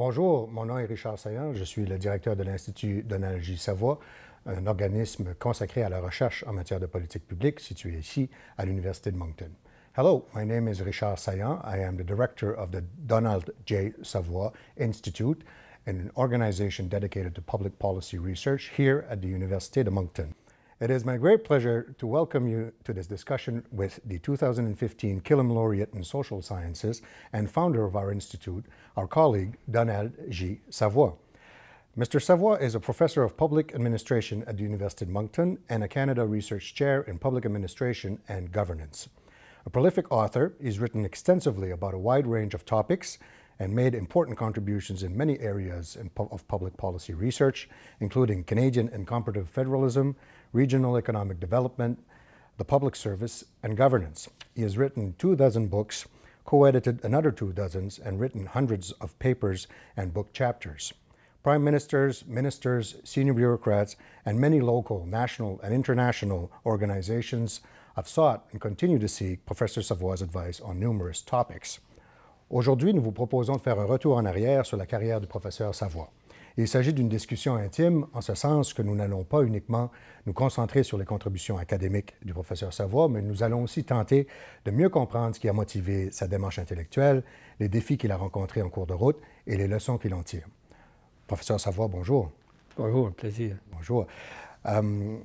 Bonjour, mon nom est Richard Saillant, je suis le directeur de l'Institut J. Savoie, un organisme consacré à la recherche en matière de politique publique situé ici à l'Université de Moncton. Hello, my name is Richard Saillant. I am the director of the Donald J. Savoie Institute, an organization dedicated to public policy research here at the Université de Moncton. It is my great pleasure to welcome you to this discussion with the 2015 Killam Laureate in Social Sciences and founder of our institute, our colleague Donald J. Savoie. Mr. Savoie is a professor of public administration at the University of Moncton and a Canada Research Chair in Public Administration and Governance. A prolific author, he's written extensively about a wide range of topics and made important contributions in many areas of public policy research, including Canadian and comparative federalism, regional economic development, the public service, and governance. He has written two dozen books, co edited another two dozens, and written hundreds of papers and book chapters. Prime ministers, ministers, senior bureaucrats, and many local, national, and international organizations have sought and continue to seek Professor Savoie's advice on numerous topics. Aujourd'hui, nous vous proposons de faire un retour en arrière sur la carrière du professeur Savoie. Il s'agit d'une discussion intime en ce sens que nous n'allons pas uniquement nous concentrer sur les contributions académiques du professeur Savoie, mais nous allons aussi tenter de mieux comprendre ce qui a motivé sa démarche intellectuelle, les défis qu'il a rencontrés en cours de route et les leçons qu'il en tire. Professeur Savoie, bonjour. Bonjour, plaisir. Bonjour. Euh,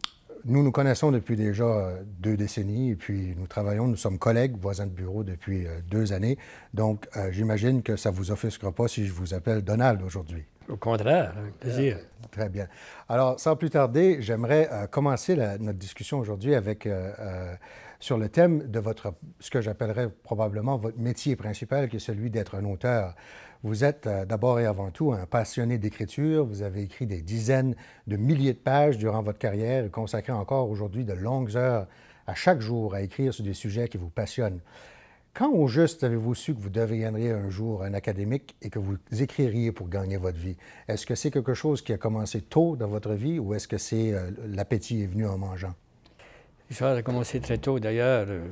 nous nous connaissons depuis déjà deux décennies et puis nous travaillons, nous sommes collègues, voisins de bureau depuis euh, deux années. Donc, euh, j'imagine que ça ne vous offusquera pas si je vous appelle Donald aujourd'hui. Au contraire, avec plaisir. Euh, très bien. Alors, sans plus tarder, j'aimerais euh, commencer la, notre discussion aujourd'hui avec euh, sur le thème de votre, ce que j'appellerais probablement votre métier principal, qui est celui d'être un auteur. Vous êtes d'abord et avant tout un passionné d'écriture. Vous avez écrit des dizaines de milliers de pages durant votre carrière et consacré encore aujourd'hui de longues heures à chaque jour à écrire sur des sujets qui vous passionnent. Quand au juste avez-vous su que vous deviendriez un jour un académique et que vous écririez pour gagner votre vie? Est-ce que c'est quelque chose qui a commencé tôt dans votre vie ou est-ce que c'est euh, l'appétit est venu en mangeant? Ça a commencé très tôt. D'ailleurs, euh,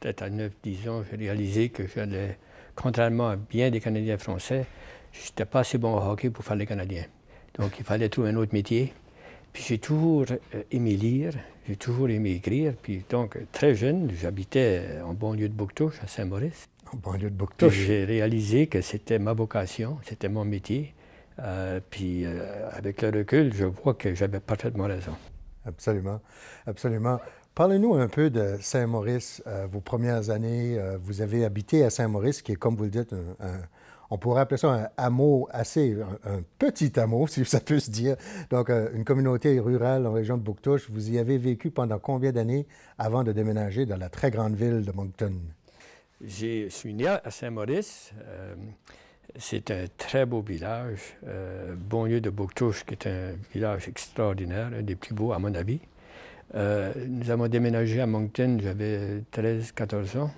peut-être à 9-10 ans, j'ai réalisé que j'allais, contrairement à bien des Canadiens français, je n'étais pas assez bon au hockey pour faire les Canadiens. Donc, il fallait trouver un autre métier. Puis j'ai toujours euh, aimé lire, j'ai toujours aimé écrire. Puis donc, très jeune, j'habitais en banlieue de Bouctouche, à Saint-Maurice. En banlieue de Bouctouche. J'ai réalisé que c'était ma vocation, c'était mon métier. Euh, puis euh, avec le recul, je vois que j'avais parfaitement raison. Absolument, absolument. Parlez-nous un peu de Saint-Maurice, vos premières années. vous avez habité à Saint-Maurice, qui est, comme vous le dites, un on pourrait appeler ça un hameau assez, un, petit hameau, si ça peut se dire. Donc, euh, une communauté rurale en région de Bouctouche. Vous y avez vécu pendant combien d'années avant de déménager dans la très grande ville de Moncton? Je suis né à Saint-Maurice. Euh, c'est un très beau village, euh, lieu de Bouctouche, qui est un village extraordinaire, un des plus beaux à mon avis. Euh, nous avons déménagé à Moncton, j'avais 13-14 ans.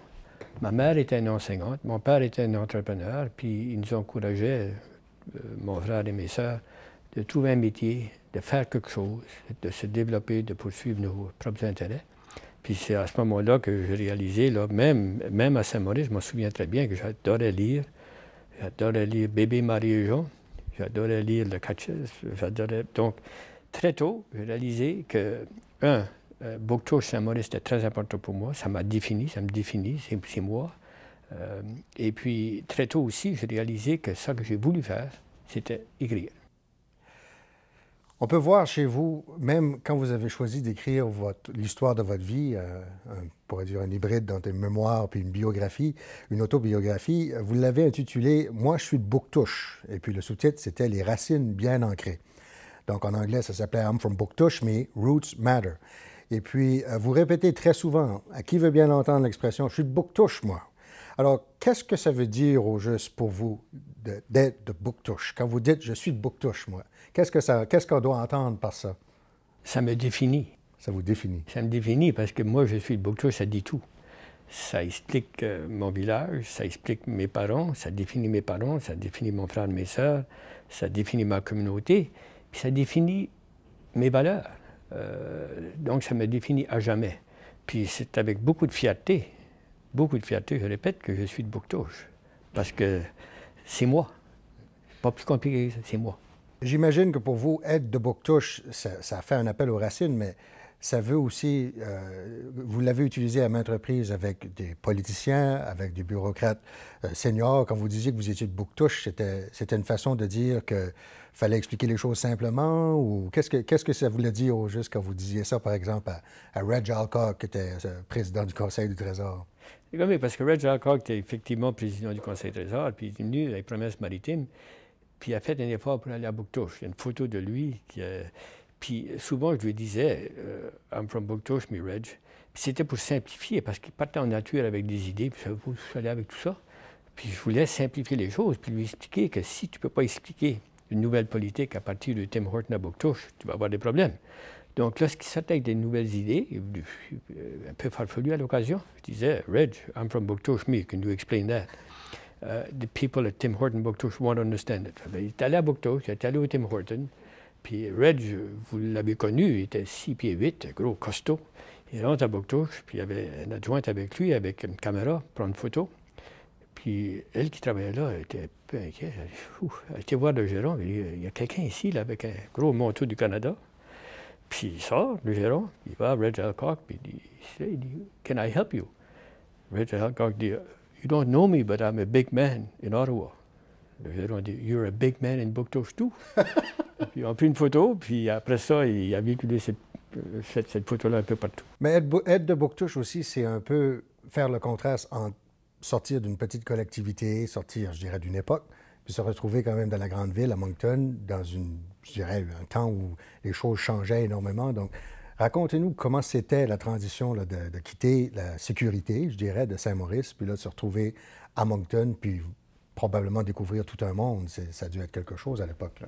Ma mère était une enseignante, mon père était un entrepreneur, puis ils nous encourageaient, euh, mon frère et mes sœurs, de trouver un métier, de faire quelque chose, de se développer, de poursuivre nos propres intérêts. Puis c'est à ce moment-là que j'ai réalisé, là, même, à Saint-Maurice, je me souviens très bien que j'adorais lire. J'adorais lire Bébé Marie et Jean. J'adorais lire le catechisme. J'adorais... Donc, très tôt, j'ai réalisé que, un, euh, Bouctouche Saint-Maurice très important pour moi. Ça m'a défini, ça me définit, c'est moi. Euh, et puis, très tôt aussi, j'ai réalisé que ça que j'ai voulu faire, c'était écrire. On peut voir chez vous, même quand vous avez choisi d'écrire l'histoire de votre vie, euh, on pourrait dire un hybride dans tes mémoires puis une biographie, une autobiographie, vous l'avez intitulé Moi, je suis de Bouctouche. Et puis le sous-titre, c'était Les racines bien ancrées. Donc en anglais, ça s'appelait I'm from Bouctouche, mais Roots Matter. Et puis, euh, vous répétez très souvent, à qui veut bien entendre l'expression, je suis de Bouctouche, moi. Alors, qu'est-ce que ça veut dire au juste pour vous d'être de, Bouctouche? Quand vous dites je suis de Bouctouche, moi, qu'est-ce que ça, qu'est-ce qu'on doit entendre par ça? Ça me définit. Ça vous définit? Ça me définit parce que moi, je suis de Bouctouche, ça dit tout. Ça explique euh, mon village, ça explique mes parents, ça définit mes parents, ça définit mon frère, mes sœurs, ça définit ma communauté, puis ça définit mes valeurs. Euh, donc, ça me définit à jamais. Puis c'est avec beaucoup de fierté, beaucoup de fierté, je répète, que je suis de Bouctouche. Parce que c'est moi. pas plus compliqué c'est moi. J'imagine que pour vous, être de Bouctouche, ça, ça, fait un appel aux racines, mais ça veut aussi, euh, vous l'avez utilisé à maintes reprises avec des politiciens, avec des bureaucrates euh, seniors. Quand vous disiez que vous étiez de Bouctouche, c'était une façon de dire que fallait expliquer les choses simplement ou qu'est-ce que, qu'est-ce que ça voulait dire au juste quand vous disiez ça, par exemple, à, Reg Alcock, qui était euh, président du Conseil du Trésor? Oui, parce que Reg Alcock était effectivement président du Conseil du Trésor, puis il est venu avec promesses maritimes, puis il a fait un effort pour aller à Bouctouche. Il y a une photo de lui qui Puis souvent, je lui disais, euh, I'm from Bouctouche, me Reg. c'était pour simplifier, parce qu'il partait en nature avec des idées, puis vous aller avec tout ça. Puis je voulais simplifier les choses, puis lui expliquer que si tu ne peux pas expliquer une nouvelle politique à partir de Tim Horton à Bouctouche, tu vas avoir des problèmes. Donc, lorsqu'il avec des nouvelles idées, euh, un peu farfelu à l'occasion, je disais, Reg, I'm from Bouctouche, me, can you explain that? The people at Tim Horton Bouctouche won't understand it. Il est allé à Bouctouche, il est allé au Tim Horton, puis Reg, vous l'avez connu, il était 6 pieds 8, gros, costaud. Il rentre à Bouctouche, puis il y avait une adjointe avec lui, avec une caméra, prendre une photo. Puis elle qui travaillait là, elle était peu inquiète. Elle, était voir le gérant. Il y a quelqu'un ici, là, avec un gros manteau du Canada. Puis il sort, le gérant, il va à Reg Alcock, puis il dit, Can I help you? Reg Alcock dit, You don't know me, but I'm a big man in Ottawa. Le gérant dit, You're a big man in Bouctouche too. puis ils ont pris une photo, puis après ça, il a véhiculé cette, cette, photo-là un peu partout. Mais être, de Bouctouche aussi, c'est un peu faire le contraste entre sortir d'une petite collectivité, sortir, je dirais, d'une époque, puis se retrouver quand même dans la grande ville, à Moncton, dans une, je dirais, un temps où les choses changeaient énormément. Donc, racontez-nous comment c'était la transition de, quitter la sécurité, je dirais, de Saint-Maurice, puis là, de se retrouver à Moncton, puis probablement découvrir tout un monde. Ça a dû être quelque chose à l'époque.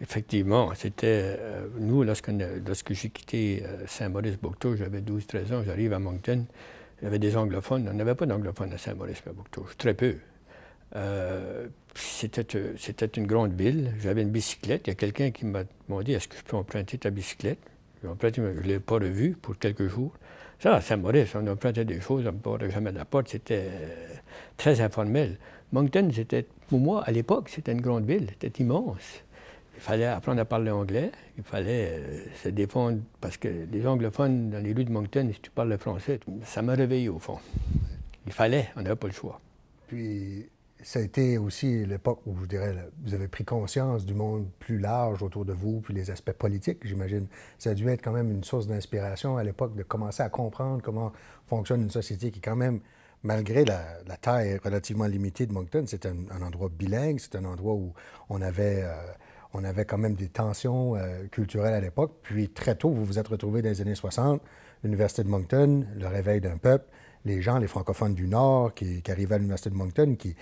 Effectivement, c'était. Euh, nous, lorsque, lorsque j'ai quitté euh, Saint-Maurice-Bocteau, j'avais 12-13 ans, j'arrive à Moncton. Avait des anglophones. On n'avait pas d'anglophones à Saint-Maurice-Bouctouche, très peu. Euh, c'était, une grande ville. J'avais une bicyclette. Il y a quelqu'un qui m'a demandé est-ce que je peux emprunter ta bicyclette? Je ne l'ai pas revue pour quelques jours. Ça, à Saint-Maurice, on empruntait des choses, on ne jamais de la porte. C'était très informel. Moncton, c'était, pour moi, à l'époque, c'était une grande ville. C'était immense. Il fallait apprendre à parler anglais, il fallait euh, se défendre, parce que les anglophones dans les rues de Moncton, si tu parles le français, ça m'a réveillé au fond. Il fallait, on n'avait pas le choix. Puis, ça a été aussi l'époque où, je dirais, vous avez pris conscience du monde plus large autour de vous, puis les aspects politiques, j'imagine. Ça a dû être quand même une source d'inspiration à l'époque de commencer à comprendre comment fonctionne une société qui, quand même, malgré la, taille relativement limitée de Moncton, c'est un, endroit bilingue, c'est un endroit où on avait... Euh, on avait quand même des tensions euh, culturelles à l'époque. Puis très tôt, vous vous êtes retrouvé dans les années 60, l'Université de Moncton, le réveil d'un peuple, les gens, les francophones du Nord qui, arrivaient à l'Université de Moncton, qui,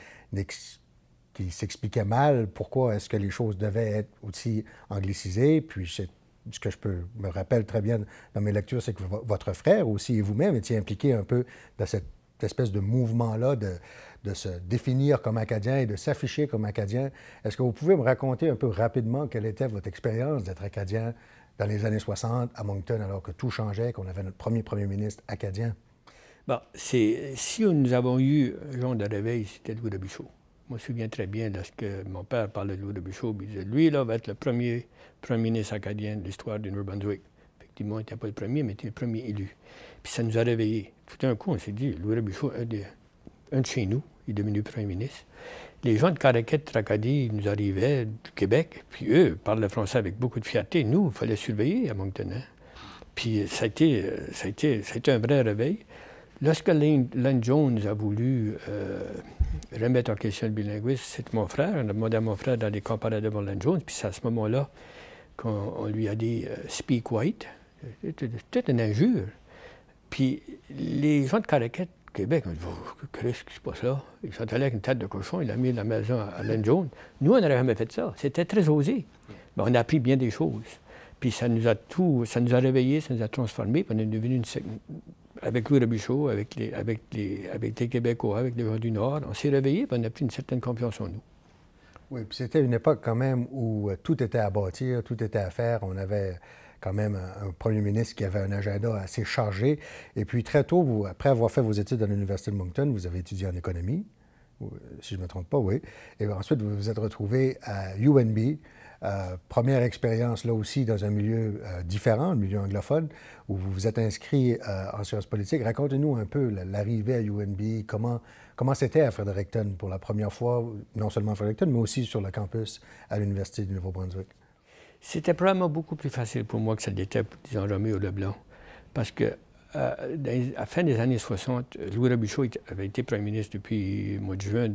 qui s'expliquaient mal pourquoi est-ce que les choses devaient être aussi anglicisées. Puis ce que je peux, me rappelle très bien dans mes lectures, c'est que votre frère aussi et vous-même étiez impliqués un peu dans cette espèce de mouvement-là de, de se définir comme Acadien et de s'afficher comme Acadien. Est-ce que vous pouvez me raconter un peu rapidement quelle était votre expérience d'être Acadien dans les années 60 à Moncton, alors que tout changeait, qu'on avait notre premier premier ministre acadien? Bon, c'est, si nous avons eu genre de réveil, c'était Louis de Bichot. Je me souviens très bien lorsque mon père parlait de Louis de Bichot, il disait Lui, là, va être le premier premier ministre acadien de l'histoire du Il n'était pas le premier, mais il était le premier élu. Puis ça nous a réveillés. Tout d'un coup, on s'est dit Louis de Bichot, un de chez nous, il est devenu premier ministre. Les gens de Caraquette, Tracadie, nous arrivaient du Québec, puis eux parlaient français avec beaucoup de fierté. Nous, il fallait surveiller à Moncton. Hein. Puis ça a, été, ça, a été, ça a été un vrai réveil. Lorsque Lane, Jones a voulu euh, remettre en question le bilinguisme, c'est mon frère. On a demandé à mon frère d'aller comparer devant Lane Jones, puis c'est à ce moment-là qu'on lui a dit euh, Speak white. C'était une injure. Puis les gens de Caraquette Québec, on dit, oh, qu'est-ce qui se passe là? Ils sont allés avec une tête de cochon, il a mis la maison à Len Jones. Nous, on n'aurait jamais fait ça. C'était très osé. Mais on a appris bien des choses. Puis ça nous a tout, ça nous a réveillés, ça nous a transformés. Puis on est devenu une, avec Louis Robichaud, avec les, avec, les, avec les Québécois, avec les gens du Nord, on s'est réveillés, puis on a pris une certaine confiance en nous. Oui, puis c'était une époque quand même où euh, tout était à bâtir, tout était à faire. On avait quand même un, premier ministre qui avait un agenda assez chargé. Et puis très tôt, après avoir fait vos études à l'Université de Moncton, vous avez étudié en économie. si je ne me trompe pas, oui. Et ensuite, vous vous êtes retrouvé à UNB, euh, première expérience là aussi dans un milieu euh, différent, le milieu anglophone, où vous vous êtes inscrit euh, en sciences politiques. Racontez-nous un peu l'arrivée à UNB, comment comment c'était à Fredericton pour la première fois, non seulement à Fredericton, mais aussi sur le campus à l'Université du Nouveau-Brunswick. C'était probablement beaucoup plus facile pour moi que ça l'était, disons, Roméo Leblanc, parce que à la fin des années 60, Louis Robichaud avait été premier ministre depuis le mois de juin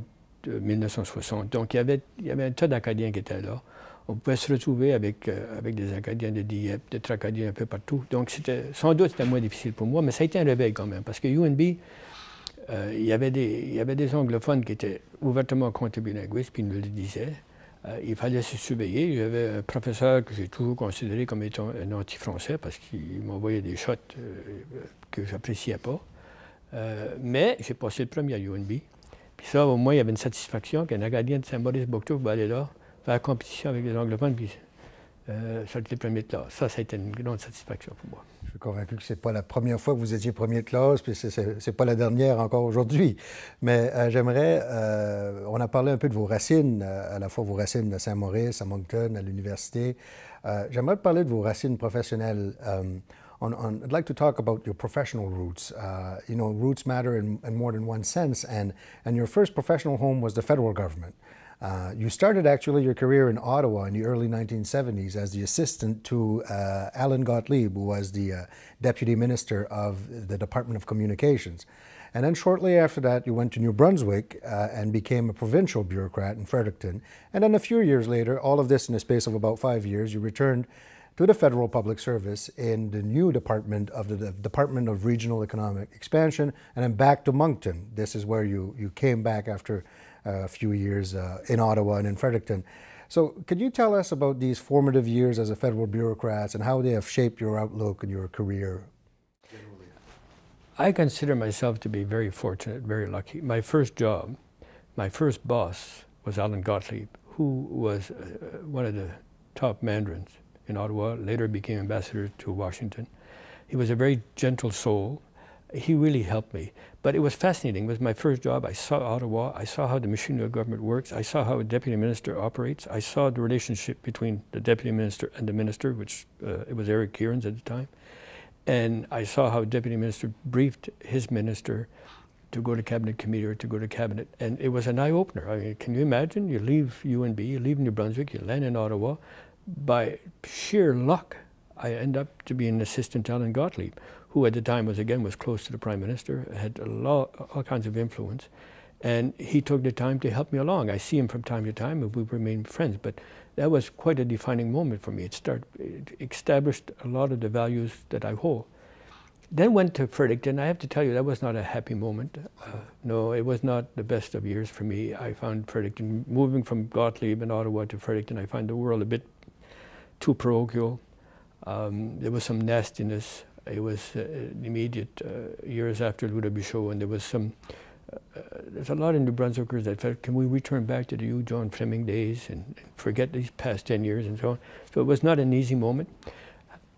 de 1960. Donc, il y avait, un tas d'Acadiens qui étaient là on pouvait se retrouver avec, euh, des Acadiens de Dieppe, des Tracadiens un peu partout. Donc, sans doute, c'était moins difficile pour moi, mais ça a été un réveil quand même, parce que UNB, euh, il, y avait des, il y avait des anglophones qui étaient ouvertement contre bilinguistes, puis ils nous le disaient. Euh, il fallait se surveiller. J'avais un professeur que j'ai toujours considéré comme étant un anti-français parce qu'il m'envoyait des shots que j'appréciais pas. mais j'ai passé le premier à UNB. Puis ça, au moins, il y avait une satisfaction qu'un Acadien de Saint-Maurice-Bocteau va aller là faire la compétition avec les anglophones, puis euh, sortir premier de classe. Ça, ça a été une grande satisfaction pour moi. Je suis convaincu que ce n'est pas la première fois que vous étiez premier de classe, puis ce n'est pas la dernière encore aujourd'hui. Mais euh, j'aimerais, euh, on a parlé un peu de vos racines, euh, à la fois vos racines à Saint-Maurice, à Moncton, à l'université. J'aimerais parler de vos racines professionnelles. Um, on, on, I'd like to talk about your professional roots. Uh, you know, roots matter in, in, more than one sense, and, and your first professional home was the federal government. Uh, you started actually your career in Ottawa in the early 1970s as the assistant to uh, Allan Gotlieb, who was the uh, deputy minister of the Department of Communications. And then shortly after that, you went to New Brunswick uh, and became a provincial bureaucrat in Fredericton. And then a few years later, all of this in the space of about five years, you returned to the federal public service in the new department of the, the Department of Regional Economic Expansion, and then back to Moncton. This is where you, you came back after a few years uh, in Ottawa and in Fredericton. So, could you tell us about these formative years as a federal bureaucrat and how they have shaped your outlook and your career? I consider myself to be very fortunate, very lucky. My first job, my first boss was Allan Gotlieb, who was uh, one of the top mandarins in Ottawa, later became ambassador to Washington. He was a very gentle soul, he really helped me. But it was fascinating. It was my first job. I saw Ottawa. I saw how the machinery of government works. I saw how a deputy minister operates. I saw the relationship between the deputy minister and the minister, which uh, it was Eric Kierans at the time. And I saw how deputy minister briefed his minister to go to cabinet committee or to go to cabinet. And it was an eye opener. I mean, can you imagine? You leave UNB, you leave New Brunswick, you land in Ottawa. By sheer luck, I end up to be an assistant to Allan Gotlieb, who at the time was again was close to the prime minister, had a all kinds of influence, and he took the time to help me along. I see him from time to time, and we remain friends. But that was quite a defining moment for me. It it established a lot of the values that I hold. Then went to Fredericton. I have to tell you, that was not a happy moment. Uh, no, it was not the best of years for me. I found Fredericton, moving from Gotlieb in Ottawa to Fredericton, I find the world a bit too parochial. Um, there was some nastiness. It was uh, immediate uh, years after Louis Robichaud, and there was some. Uh, uh, there's a lot of New Brunswickers that felt, can we return back to the Hugh John Fleming days and, and, forget these past 10 years and so on. So it was not an easy moment.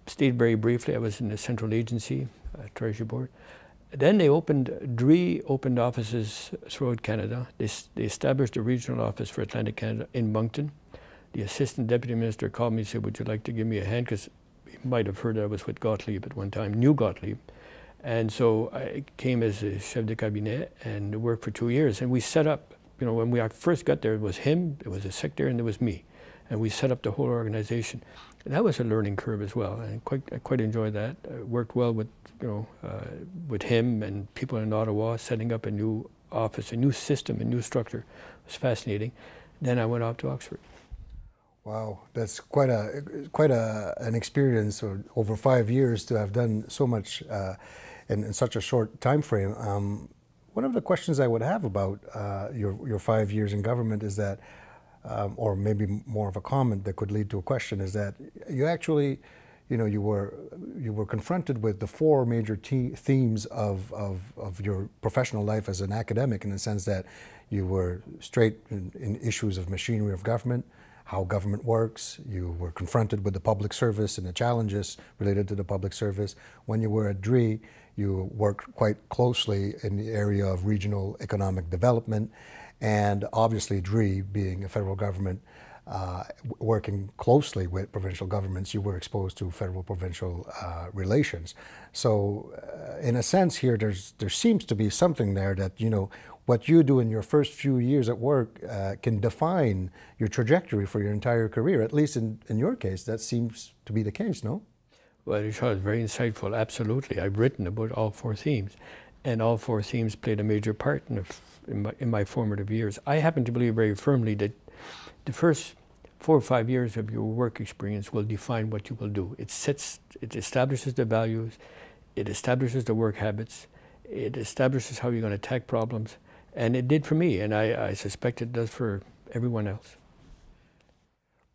Stayed very briefly. I was in the central agency, uh, Treasury Board. Then they opened, DREE opened offices throughout Canada. They, they established a regional office for Atlantic Canada in Moncton. The assistant deputy minister called me and said, would you like to give me a hand? Because might have heard I was with Gotlieb at one time, knew Gotlieb. And so I came as a chef de cabinet and worked for two years. And we set up, you know, when we first got there, it was him, it was a secretary, and it was me. And we set up the whole organization. And that was a learning curve as well. And quite, I quite enjoyed that. I worked well with, you know, uh, with him and people in Ottawa, setting up a new office, a new system, a new structure. It was fascinating. Then I went off to Oxford. Wow, that's quite a quite a, an experience over five years to have done so much uh, in, in, such a short time frame. Um, one of the questions I would have about uh, your your five years in government is that, um, or maybe more of a comment that could lead to a question, is that you actually, you know, you were you were confronted with the four major themes of, of of your professional life as an academic, in the sense that you were straight in, in issues of machinery of government how government works. You were confronted with the public service and the challenges related to the public service. When you were at DREE, you worked quite closely in the area of regional economic development. and obviously DREE being a federal government uh, working closely with provincial governments, you were exposed to federal-provincial uh, relations. So, uh, in a sense, here there's there seems to be something there that you know what you do in your first few years at work uh, can define your trajectory for your entire career. At least in, in your case, that seems to be the case, no? Well, Richard, very insightful. Absolutely, I've written about all four themes, and all four themes played a major part in, in, my, in my formative years. I happen to believe very firmly that the first four or five years of your work experience will define what you will do. It sets, it establishes the values, it establishes the work habits, it establishes how you're going to attack problems, and it did for me, and I, I suspect it does for everyone else.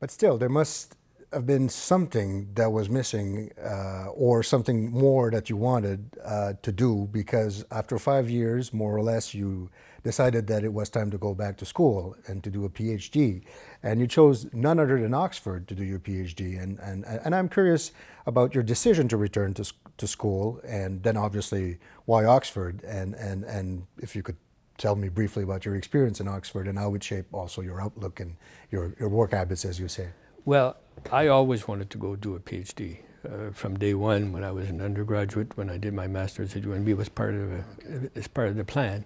But still, there must have been something that was missing uh, or something more that you wanted uh, to do because after five years, more or less, you decided that it was time to go back to school and to do a PhD. And you chose none other than Oxford to do your PhD. And, and, and I'm curious about your decision to return to, to school and then obviously why Oxford and, and, and if you could tell me briefly about your experience in Oxford and how it shaped also your outlook and your, your work habits, as you say. Well, I always wanted to go do a PhD. Uh, from day one, when I was an undergraduate, when I did my master's at UNB, was part of a, as part of the plan.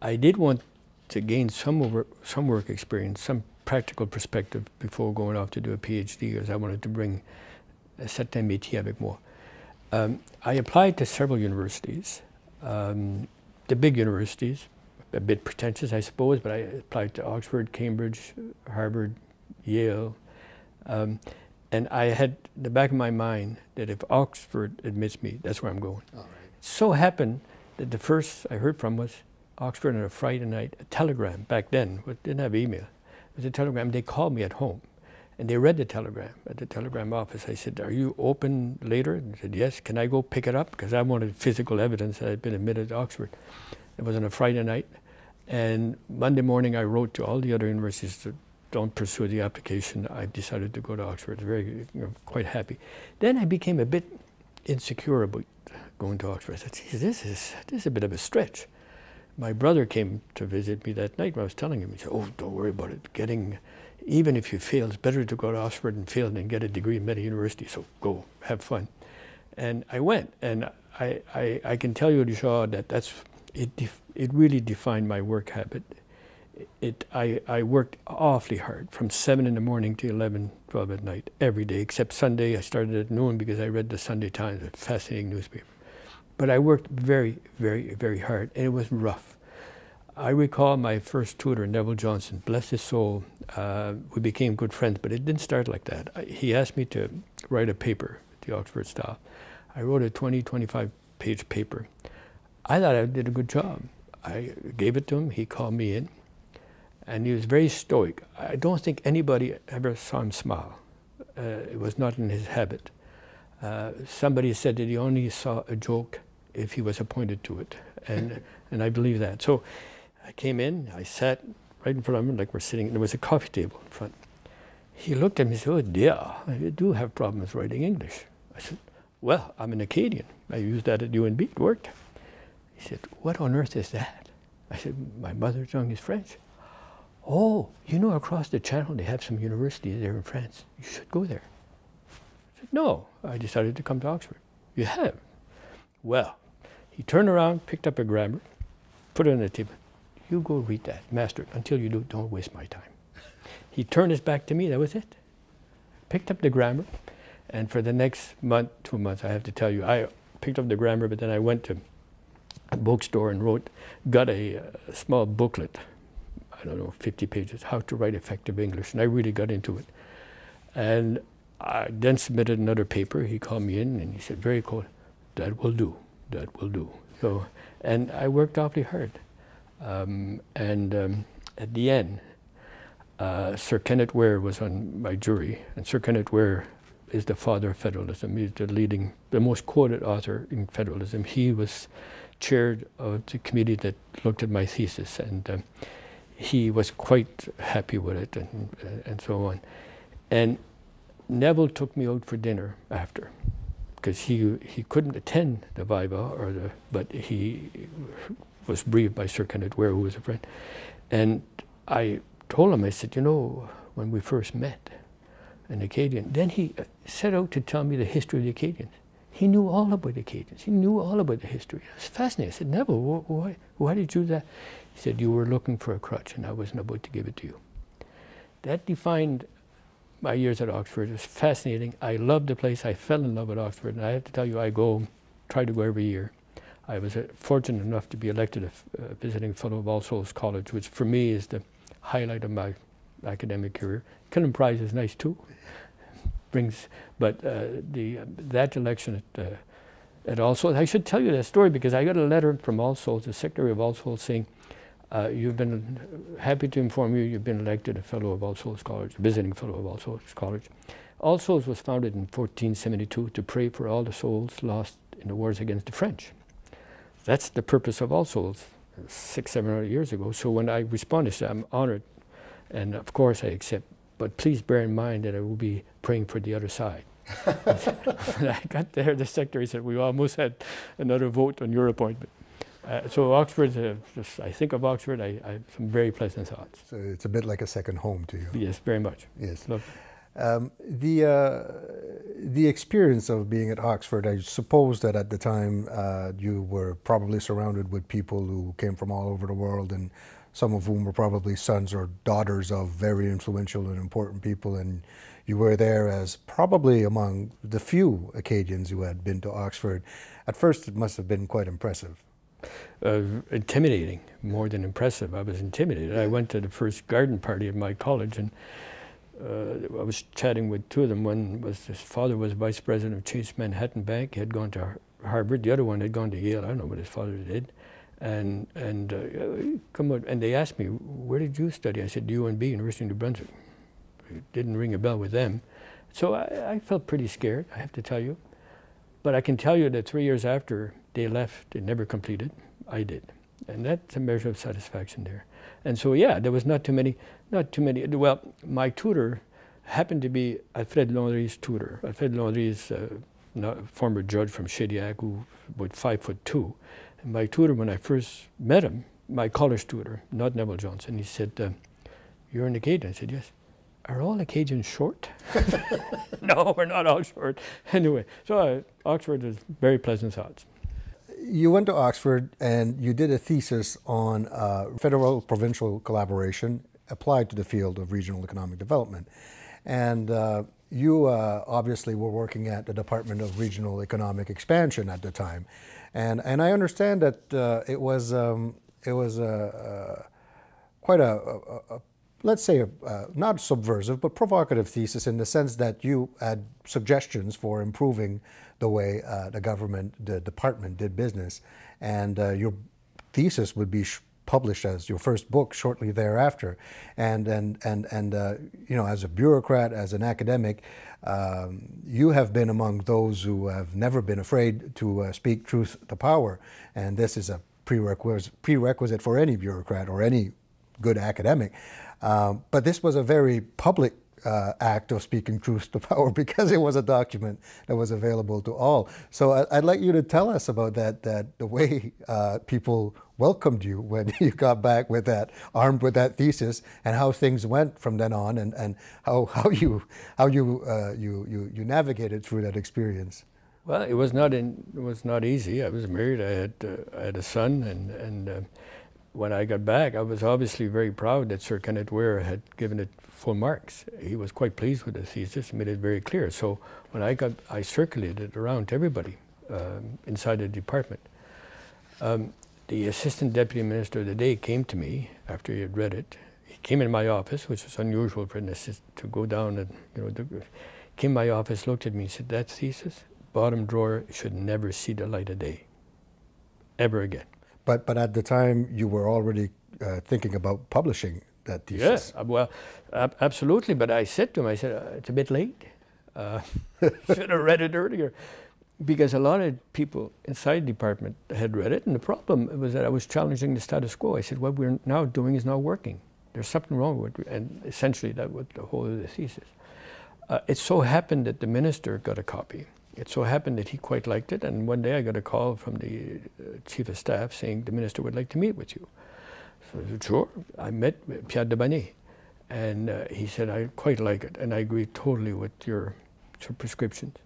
I did want to gain some over, some work experience, some practical perspective before going off to do a PhD, because I wanted to bring a certain métier avec moi. Um, I applied to several universities, um, the big universities, a bit pretentious, I suppose, but I applied to Oxford, Cambridge, Harvard, Yale. Um, and I had in the back of my mind that if Oxford admits me, that's where I'm going. Right. It so happened that the first I heard from was Oxford on a Friday night, a telegram back then, we didn't have email. It was a telegram. They called me at home and they read the telegram at the telegram office. I said, Are you open later? And they said, Yes. Can I go pick it up? Because I wanted physical evidence that I'd been admitted to Oxford. It was on a Friday night. And Monday morning, I wrote to all the other universities to don't pursue the application. I decided to go to Oxford. Very, you know, quite happy. Then I became a bit insecure about going to Oxford. I said, "Geez, this is this is a bit of a stretch." My brother came to visit me that night. I was telling him, he said, "Oh, don't worry about it. Getting, even if you fail, it's better to go to Oxford and fail than get a degree in many universities. So go, have fun." And I went, and I I, I can tell you, Richard, that that's it, it really defined my work habit. It, I, I worked awfully hard from 7 in the morning to 11, 12 at night, every day, except Sunday. I started at noon because I read the Sunday Times, a fascinating newspaper. But I worked very, very, very hard, and it was rough. I recall my first tutor, Nevil Johnson, bless his soul. Uh, we became good friends, but it didn't start like that. I, he asked me to write a paper, the Oxford style. I wrote a 20, 25 page paper. I thought I did a good job. I gave it to him. He called me in, and he was very stoic. I don't think anybody ever saw him smile. Uh, it was not in his habit. Uh, somebody said that he only saw a joke if he was appointed to it, and and I believe that. So I came in. I sat right in front of him, like we're sitting. There was a coffee table in front. He looked at me and said, "Oh dear, I do have problems writing English." I said, "Well, I'm an Acadian. I used that at UNB. It worked." He said, What on earth is that? I said, My mother tongue is French. Oh, you know, across the channel they have some universities there in France. You should go there. I said, No, I decided to come to Oxford. You have? Well, he turned around, picked up a grammar, put it on the table. You go read that, master it. Until you do, don't waste my time. He turned his back to me, that was it. Picked up the grammar, and for the next month, two months, I have to tell you, I picked up the grammar, but then I went to bookstore and wrote, got a, a, small booklet, I don't know, 50 pages, how to write effective English, and I really got into it. And I then submitted another paper. He called me in and he said, very cool, that will do, that will do. So, and I worked awfully hard. Um, and um, at the end, uh, Sir Kenneth Wheare was on my jury, and Sir Kenneth Wheare is the father of federalism. He's the leading, the most quoted author in federalism. He was chaired of the committee that looked at my thesis, and um, he was quite happy with it, and uh, and so on. And Nevil took me out for dinner after, because he he couldn't attend the Viva or the, but he was briefed by Sir Kenneth Wheare, who was a friend, And I told him, I said, you know, when we first met, an Acadian, then he uh, set out to tell me the history of the Acadians. He knew all about the Acadians. He knew all about the history. I was fascinated. I said, Nevil, why, why did you do that? He said, you were looking for a crutch and I wasn't about to give it to you. That defined my years at Oxford. It was fascinating. I loved the place. I fell in love with Oxford. And I have to tell you, I go, try to go every year. I was uh, fortunate enough to be elected a uh, visiting fellow of All Souls College, which for me is the highlight of my academic career. Killam Prize is nice too. Brings, but uh, the uh, that election at, uh, at All Souls, I should tell you that story because I got a letter from All Souls, the Secretary of All Souls, saying, uh, "You've been happy to inform you you've been elected a fellow of All Souls College, visiting fellow of All Souls College." All Souls was founded in 1472 to pray for all the souls lost in the wars against the French. That's the purpose of All Souls six, seven hundred years ago. So when I responded, I said, I'm honored, and of course I accept. But please bear in mind that I will be praying for the other side. when I got there, the secretary said, we almost had another vote on your appointment. Uh, so Oxford, uh, just, I think of Oxford, I, I, have some very pleasant thoughts. So it's a bit like a second home to you. Yes, very much. Yes. Um, the uh, the experience of being at Oxford, I suppose that at the time uh, you were probably surrounded with people who came from all over the world, and some of whom were probably sons or daughters of very influential and important people, and you were there as probably among the few Acadians who had been to Oxford. At first, it must have been quite impressive. Uh, intimidating, more than impressive. I was intimidated. I went to the first garden party at my college, and uh, I was chatting with two of them. One was his father was vice president of Chase Manhattan Bank. He had gone to Harvard. The other one had gone to Yale. I don't know what his father did. And and uh, come on, and they asked me, where did you study? I said UNB, University of New Brunswick. It didn't ring a bell with them. So I, I felt pretty scared, I have to tell you. But I can tell you that three years after they left, they never completed. I did. And that's a measure of satisfaction there. And so, yeah, there was not too many, not too many. Well, my tutor happened to be Alfred Landry's tutor. Alfred Landry a former judge from Shediac who was five foot two. My tutor, when I first met him, my college tutor, not Nevil Johnson, he said, uh, You're an Acadian? I said, Yes. Are all Acadians short? no, we're not all short. Anyway, so uh, Oxford is very pleasant thoughts you went to Oxford and you did a thesis on uh, federal provincial collaboration applied to the field of regional economic development. And uh, you uh, obviously were working at the Department of Regional Economic Expansion at the time. And, and I understand that uh, it was, um, it was a, a quite a, a, a, let's say, a, not subversive, but provocative thesis in the sense that you had suggestions for improving the way uh, the government, the department did business. And uh, your thesis would be sh- published as your first book shortly thereafter. And, and, and, and uh, you know, as a bureaucrat, as an academic, um, you have been among those who have never been afraid to uh, speak truth to power. And this is a prerequisite, prerequisite for any bureaucrat or any good academic. Um, but this was a very public uh, act of speaking truth to power because it was a document that was available to all. So I, would like you to tell us about that, that the way uh, people welcomed you when you got back with that, armed with that thesis, and how things went from then on, and, and how, how you how you, uh, you you you navigated through that experience. Well, it was not in, it was not easy. I was married. I had uh, I had a son, and and uh, when I got back, I was obviously very proud that Sir Kenneth Wheare had given it full marks. He was quite pleased with the thesis, made it very clear. So when I got, I circulated it around to everybody um, inside the department. Um, the assistant deputy minister of the day came to me after he had read it. He came in my office, which was unusual for an assistant to go down and, you know, the, came in my office, looked at me and said, that thesis, bottom drawer, should never see the light of day, ever again. But but at the time you were already uh, thinking about publishing that thesis. Yes, uh, well, ab- absolutely. But I said to him, I said, uh, it's a bit late. Uh, should have read it earlier. Because a lot of people inside the department had read it, and the problem was that I was challenging the status quo. I said, what we're now doing is not working. There's something wrong with it. And essentially, that was the whole of the thesis. Uh, it so happened that the minister got a copy it so happened that he quite liked it, and one day I got a call from the uh, chief of staff saying the minister would like to meet with you. So I said, sure. I met Pierre De Bané, and uh, he said, I quite like it, and I agree totally with your, your prescriptions.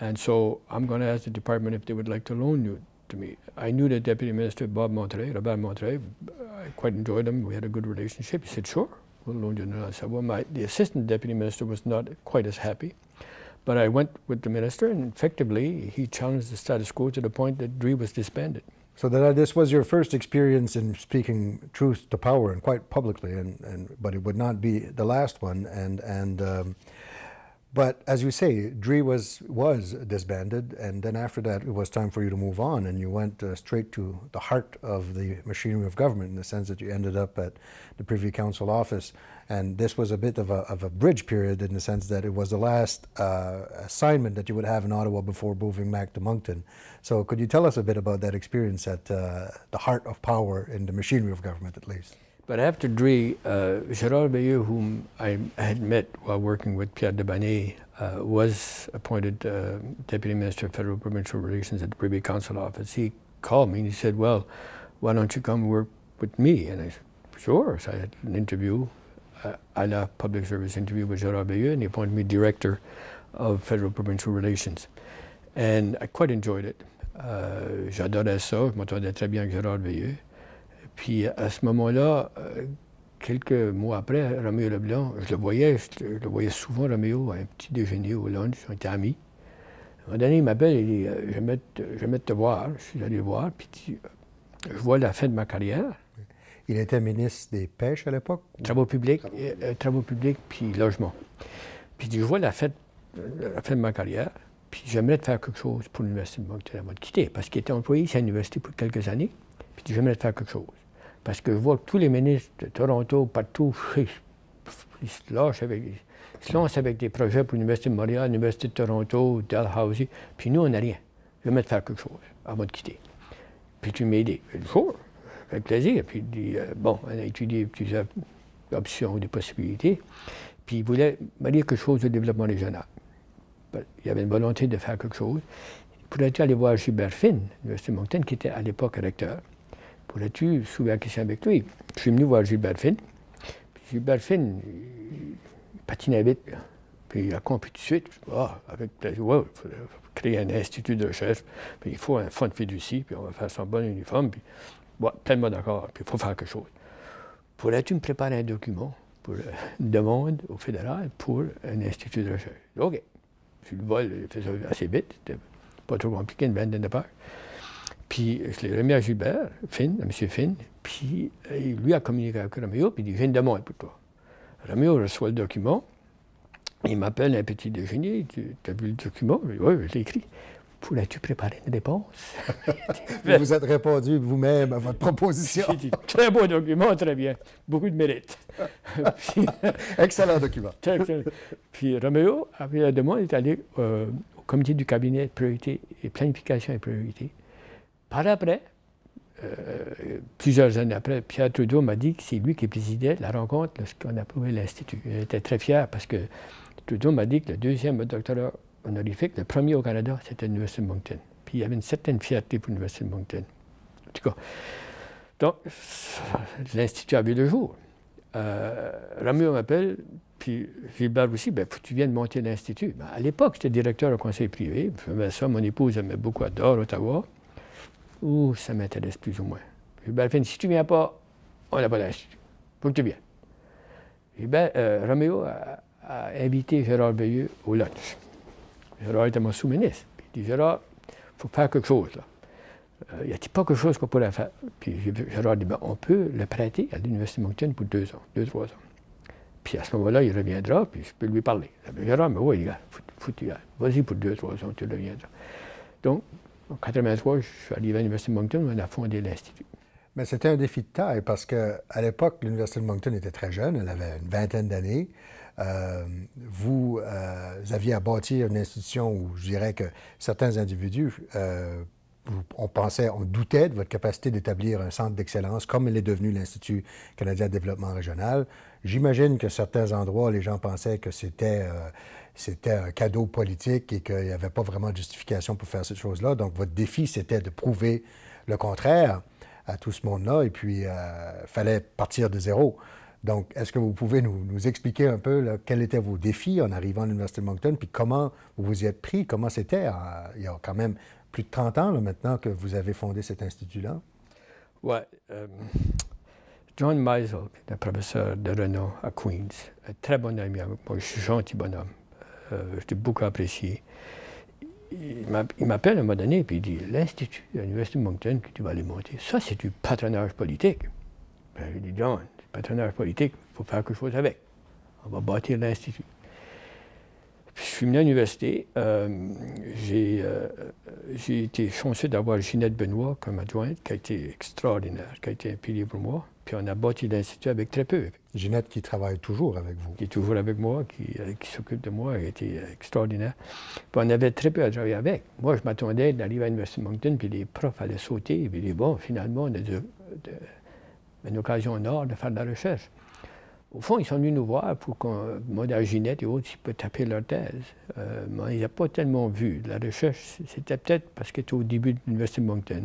And so I'm going to ask the department if they would like to loan you to me. I knew the Deputy Minister, Bob Montreuil, Robert Montreuil. I quite enjoyed him. We had a good relationship. He said, sure, we'll loan you to Savoie. My, the Assistant Deputy Minister was not quite as happy. But I went with the minister, and effectively, he challenged the status quo to the point that DREE was disbanded. So that this was your first experience in speaking truth to power, and quite publicly, and, and but it would not be the last one. And and um, but as you say, DREE was was disbanded, and then after that, it was time for you to move on, and you went uh, straight to the heart of the machinery of government, in the sense that you ended up at the Privy Council office, and this was a bit of a, of a bridge period in the sense that it was the last uh, assignment that you would have in Ottawa before moving back to Moncton. So, could you tell us a bit about that experience at uh, the heart of power in the machinery of government, at least? But after DREE, uh, Gerard Veilleux, whom I had met while working with Pierre De Bané, uh, was appointed uh, Deputy Minister of Federal Provincial Relations at the Privy Council office. He called me and he said, well, why don't you come work with me? And I said, sure. So I had an interview, uh, a la public service interview with Gerard Veilleux, and he appointed me Director of Federal Provincial Relations. And I quite enjoyed it. Uh, J'adorais ça, je m'entendais très bien avec Gérard Veilleux. Puis à ce moment-là, euh, quelques mois après, Roméo Leblanc, je le voyais, je le voyais souvent, Roméo, à un petit déjeuner au lunch, on était amis. À un moment donné, il m'appelle, il dit euh, Je vais te, te voir. Je suis allé le voir, puis euh, je vois la fin de ma carrière. Il était ministre des Pêches à l'époque Travaux publics, travaux, publics, puis logement. Puis je vois la fin, la fin de ma carrière, puis j'aimerais faire quelque chose pour l'Université de Moncton avant de quitter, parce qu'il était employé ici à l'université pour quelques années, puis j'aimerais faire quelque chose. Parce que je vois que tous les ministres de Toronto, partout, ils se lancent avec des projets pour l'Université de Montréal, l'Université de Toronto, Dalhousie. Puis nous, on n'a rien. Je vais mettre faire quelque chose avant de quitter. Puis tu m'aides. Sure, avec plaisir. Puis il dit, euh, bon, on a étudié plusieurs options, des possibilités. Puis il voulait dire quelque chose de développement régional. Il y avait une volonté de faire quelque chose. Pourrais-tu aller voir Gilbert Finn, l'Université de Moncton, qui était à l'époque recteur? Pourrais-tu soulever la question avec lui? Je suis venu voir Gilbert Finn. Gilbert Finn, il patinait vite. Puis il a compris tout de suite. Ah, avec plaisir. il faut créer un institut de recherche. Puis il faut un fonds de fiducie. Puis on va faire son bon uniforme. Puis, tellement d'accord. Puis il faut faire quelque chose. Pourrais-tu me préparer un document pour une demande au fédéral pour un institut de recherche? OK. Je le vol, fait ça assez vite. C'était pas trop compliqué, une vingtaine de pages. Puis je l'ai remis à Gilbert, Finn, à M. Finn, puis il lui a communiqué avec Roméo, puis il dit J'ai une demande pour toi. Roméo reçoit le document, il m'appelle un petit déjeuner, tu as vu le document? Oui, je l'ai écrit. Pourrais-tu préparer une réponse? Vous vous êtes répondu vous-même à votre proposition. dit, très beau document, très bien. Beaucoup de mérite. excellent document. Puis Roméo, après la demande, est allé euh, au comité du cabinet de priorité et planification et priorité. Par après, euh, plusieurs années après, Pierre Trudeau m'a dit que c'est lui qui présidait la rencontre lorsqu'on a approuvé l'Institut. J'étais très fier parce que Trudeau m'a dit que le deuxième doctorat honorifique, le premier au Canada, c'était l'Université de Moncton. Puis il y avait une certaine fierté pour l'Université de Moncton. En tout cas, donc, l'Institut a vu le jour. Euh, m'appelle, puis Gilbert aussi, ben, tu viens de monter l'Institut. Ben, à l'époque, j'étais directeur au conseil privé. Ça, mon épouse aimait beaucoup, adore Ottawa ou ça m'intéresse plus ou moins. Hubert fait si tu viens pas, on n'a pas d'institut. Il faut que tu viennes. Hubert, euh, Roméo a, invité Gérard Veilleux au lunch. Gérard était mon sous-ministre. Il dit Gérard, il faut faire quelque chose. Là. Il n'y a pas quelque chose qu'on pourrait faire? Puis Gérard dit ben, on peut le prêter à l'Université de Moncton pour deux ans, deux, trois ans. Puis à ce moment-là, il reviendra, puis je peux lui parler. Gérard, mais oui, gars, faut, faut, vas-y pour deux, trois ans, tu reviendras. Donc, en 1983, je suis arrivé à l'Université de Moncton, on a fondé l'Institut. Mais c'était un défi de taille parce qu'à l'époque, l'Université de Moncton était très jeune, elle avait une vingtaine d'années. Euh, vous, euh, aviez à bâtir une institution où je dirais que certains individus, euh, on pensait, on doutait de votre capacité d'établir un centre d'excellence comme il est devenu l'Institut canadien de développement régional. J'imagine que certains endroits, les gens pensaient que c'était c'était un cadeau politique et qu'il n'y avait pas vraiment de justification pour faire cette chose-là. Donc, votre défi, c'était de prouver le contraire. à tout ce monde-là, et puis il fallait partir de zéro. Donc, est-ce que vous pouvez nous, expliquer un peu quels étaient vos défis en arrivant à l'Université de Moncton, puis comment vous vous y êtes pris, comment c'était il y a quand même plus de 30 ans maintenant que vous avez fondé cet institut-là? Oui. John Meisel, un professeur de renom à Queens, un très bon ami avec gentil bonhomme. Euh, je l'ai beaucoup apprécié. Il m'appelle un moment donné et il dit L'Institut à l'Université de Moncton que tu vas aller monter, ça c'est du patronage politique. Ben, je lui dis John, patronage politique, il faut faire quelque chose avec. On va bâtir l'Institut. Je suis venu à l'université. Euh, euh, j'ai été chanceux d'avoir Ginette Benoît comme adjointe, qui a été extraordinaire, qui a été un pilier pour moi. Puis on a bâti l'Institut avec très peu. Ginette qui travaille toujours avec vous. Qui est toujours avec moi, qui, s'occupe de moi, qui a été extraordinaire. Puis on avait très peu à travailler avec. Moi, je m'attendais d'arriver à l'Université de Moncton, puis les profs allaient sauter. Puis bon, finalement, on a une occasion en or de faire de la recherche. Au fond, ils sont venus nous voir pour qu'on, moi, Ginette et autres, ils peuvent taper leur thèse. Euh, mais ils n'ont pas tellement vu. La recherche, c'était peut-être parce qu'ils étaient au début de l'Université de Moncton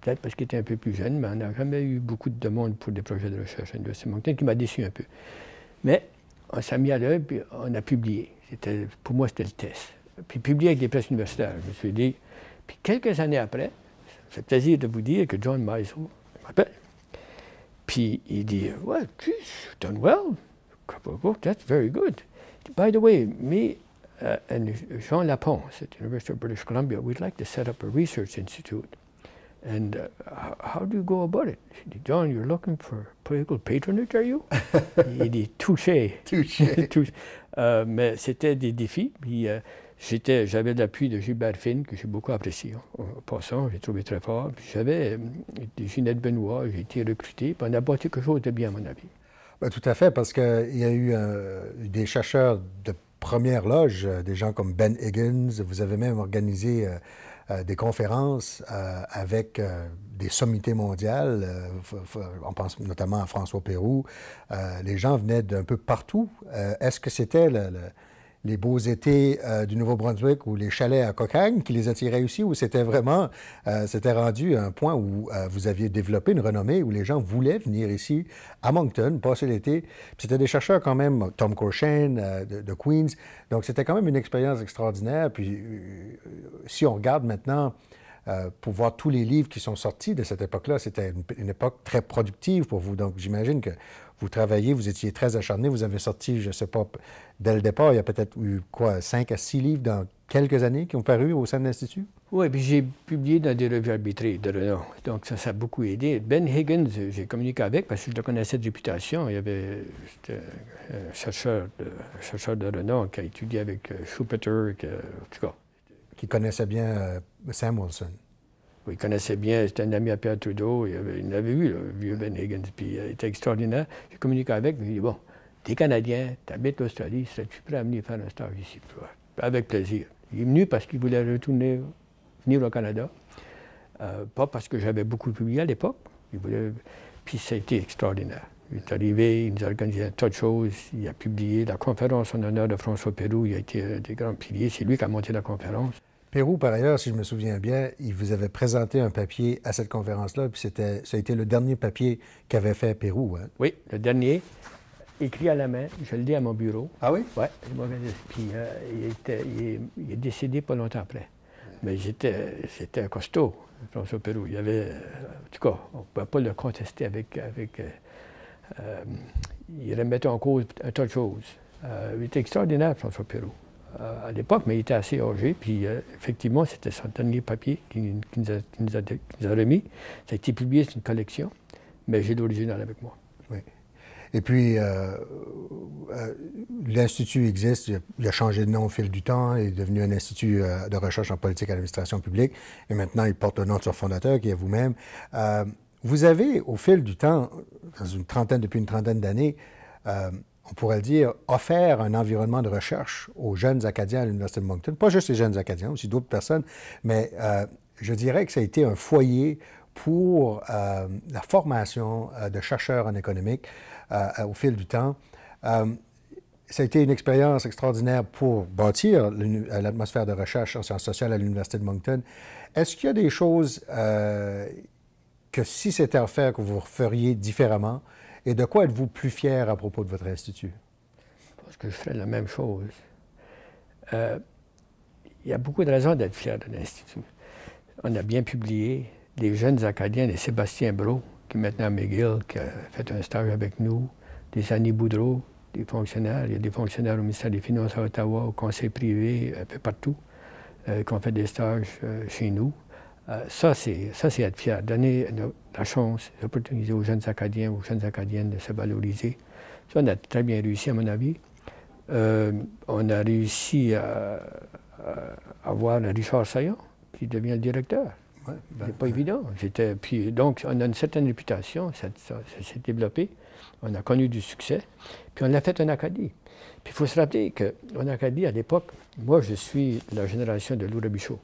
peut-être parce qu'il était un peu plus jeune, mais on n'a jamais eu beaucoup de demandes pour des projets de recherche à l'Université de Moncton, qui m'a déçu un peu. Mais on s'est mis à l'œuvre, puis on a publié. pour moi, c'était le test. Puis publié avec des presses universitaires. Je me suis dit, puis quelques années après, ça fait plaisir de vous dire que John. Puis il dit, well, you've done well. That's very good. By the way, me uh, and Jean Laponce at the University of British Columbia, we'd like to set up a research institute. And uh, how do you go about it? John, you're looking for political patronage, are you? Il dit, touché. Touché. euh, mais c'était des défis. Puis euh, j'avais l'appui de Gilbert Finn, que j'ai beaucoup apprécié. En, passant, j'ai trouvé très fort. J'avais euh, Ginette Benoît, j'ai été recruté. On a bâti quelque chose de bien, à mon avis. Ben, tout à fait, parce qu'il y a eu euh, des chercheurs de première loge, euh, des gens comme Ben Higgins. Vous avez même organisé des conférences avec des sommités mondiales. on pense notamment à François Pérou. les gens venaient d'un peu partout. Est-ce que c'était le les beaux étés euh, du Nouveau-Brunswick ou les chalets à Cocagne qui les attiraient aussi, ou c'était vraiment, euh, c'était rendu à un point où euh, vous aviez développé une renommée, où les gens voulaient venir ici à Moncton, passer l'été. C'était des chercheurs quand même, Tom Corshane de, de, Queens, donc c'était quand même une expérience extraordinaire. Puis si on regarde maintenant pour voir tous les livres qui sont sortis de cette époque-là, c'était une, une, époque très productive pour vous. Donc j'imagine que vous travaillez, vous étiez très acharné, vous avez sorti, je ne sais pas, dès le départ, il y a peut-être eu quoi, cinq à six livres dans quelques années qui ont paru au sein de l'Institut? Oui, puis j'ai publié dans des revues arbitrées de renom. Donc ça, ça a beaucoup aidé. Ben Higgins, j'ai communiqué avec parce que je le connaissais de réputation. Il y avait un chercheur de, chercheur de renom qui a étudié avec euh, Schumpeter, en tout cas. Qui connaissait bien euh, Sam Wilson il connaissait bien, c'était un ami à Pierre Trudeau, il, avait, l'avait vu, le vieux Ben Higgins, puis euh, il était extraordinaire. J'ai communiqué avec, il dit Bon, t'es Canadien, t'habites l'Australie, serais-tu prêt à venir faire un stage ici? Avec plaisir. Il est venu parce qu'il voulait retourner, venir au Canada. Euh, pas parce que j'avais beaucoup publié à l'époque. Puis ça a été extraordinaire. Il est arrivé, il nous a organisé un tas de choses. Il a publié la conférence en honneur de François Pérou. Il a été un des grands piliers. C'est lui qui a monté la conférence. Pérou, par ailleurs, si je me souviens bien, il vous avait présenté un papier à cette conférence-là, puis c'était, ça a été le dernier papier qu'avait fait Pérou. Hein? Oui, le dernier, écrit à la main. Je le dis à mon bureau. Ah oui? Oui. Puis euh, il, était, il, est, décédé pas longtemps après. Mais j'étais, c'était un costaud, François Pérou. Il y avait, euh, en tout cas, on ne pouvait pas le contester avec. avec euh, il remettait en cause un tas de choses. il était extraordinaire, François Pérou. Euh, à l'époque, mais il était assez âgé. Puis euh, effectivement, c'était son dernier papier qu'il qui nous, nous, a remis. Ça a été publié, c'est une collection, mais j'ai l'original avec moi. Oui. Et puis, euh, l'Institut existe, il a changé de nom au fil du temps, il est devenu un institut de recherche en politique et administration publique, et maintenant il porte le nom de son fondateur, qui est vous-même. vous avez, au fil du temps, dans une trentaine, depuis une trentaine d'années, on pourrait le dire, offert un environnement de recherche aux jeunes Acadiens à l'Université de Moncton, pas juste les jeunes Acadiens, aussi d'autres personnes, mais euh, je dirais que ça a été un foyer pour euh, la formation euh, de chercheurs en économique au fil du temps. ça a été une expérience extraordinaire pour bâtir l'atmosphère de recherche en sciences sociales à l'Université de Moncton. Est-ce qu'il y a des choses que si c'était à faire, que vous feriez différemment? Et de quoi êtes-vous plus fier à propos de votre institut? Je pense que je ferais la même chose. Euh, il y a beaucoup de raisons d'être fier de l'Institut. On a bien publié des jeunes Acadiens, des Sébastien Bro, qui est maintenant à McGill, qui a fait un stage avec nous, des Annie Boudreau, des fonctionnaires. Il y a des fonctionnaires au ministère des Finances à Ottawa, au conseil privé, un peu partout, euh, qui ont fait des stages euh, chez nous. Euh, ça, c'est, ça, c'est être fier, donner la chance, l'opportunité aux jeunes Acadiens, aux jeunes Acadiennes de se valoriser. Ça, on a très bien réussi, à mon avis. on a réussi à, avoir Richard Saillon, qui devient le directeur. Ouais, ben, c'est pas évident. puis, donc, on a une certaine réputation, ça, ça s'est développé. On a connu du succès, puis on l'a fait en Acadie. Puis il faut se rappeler qu'en Acadie, à l'époque, moi, je suis de la génération de Louis Robichaud.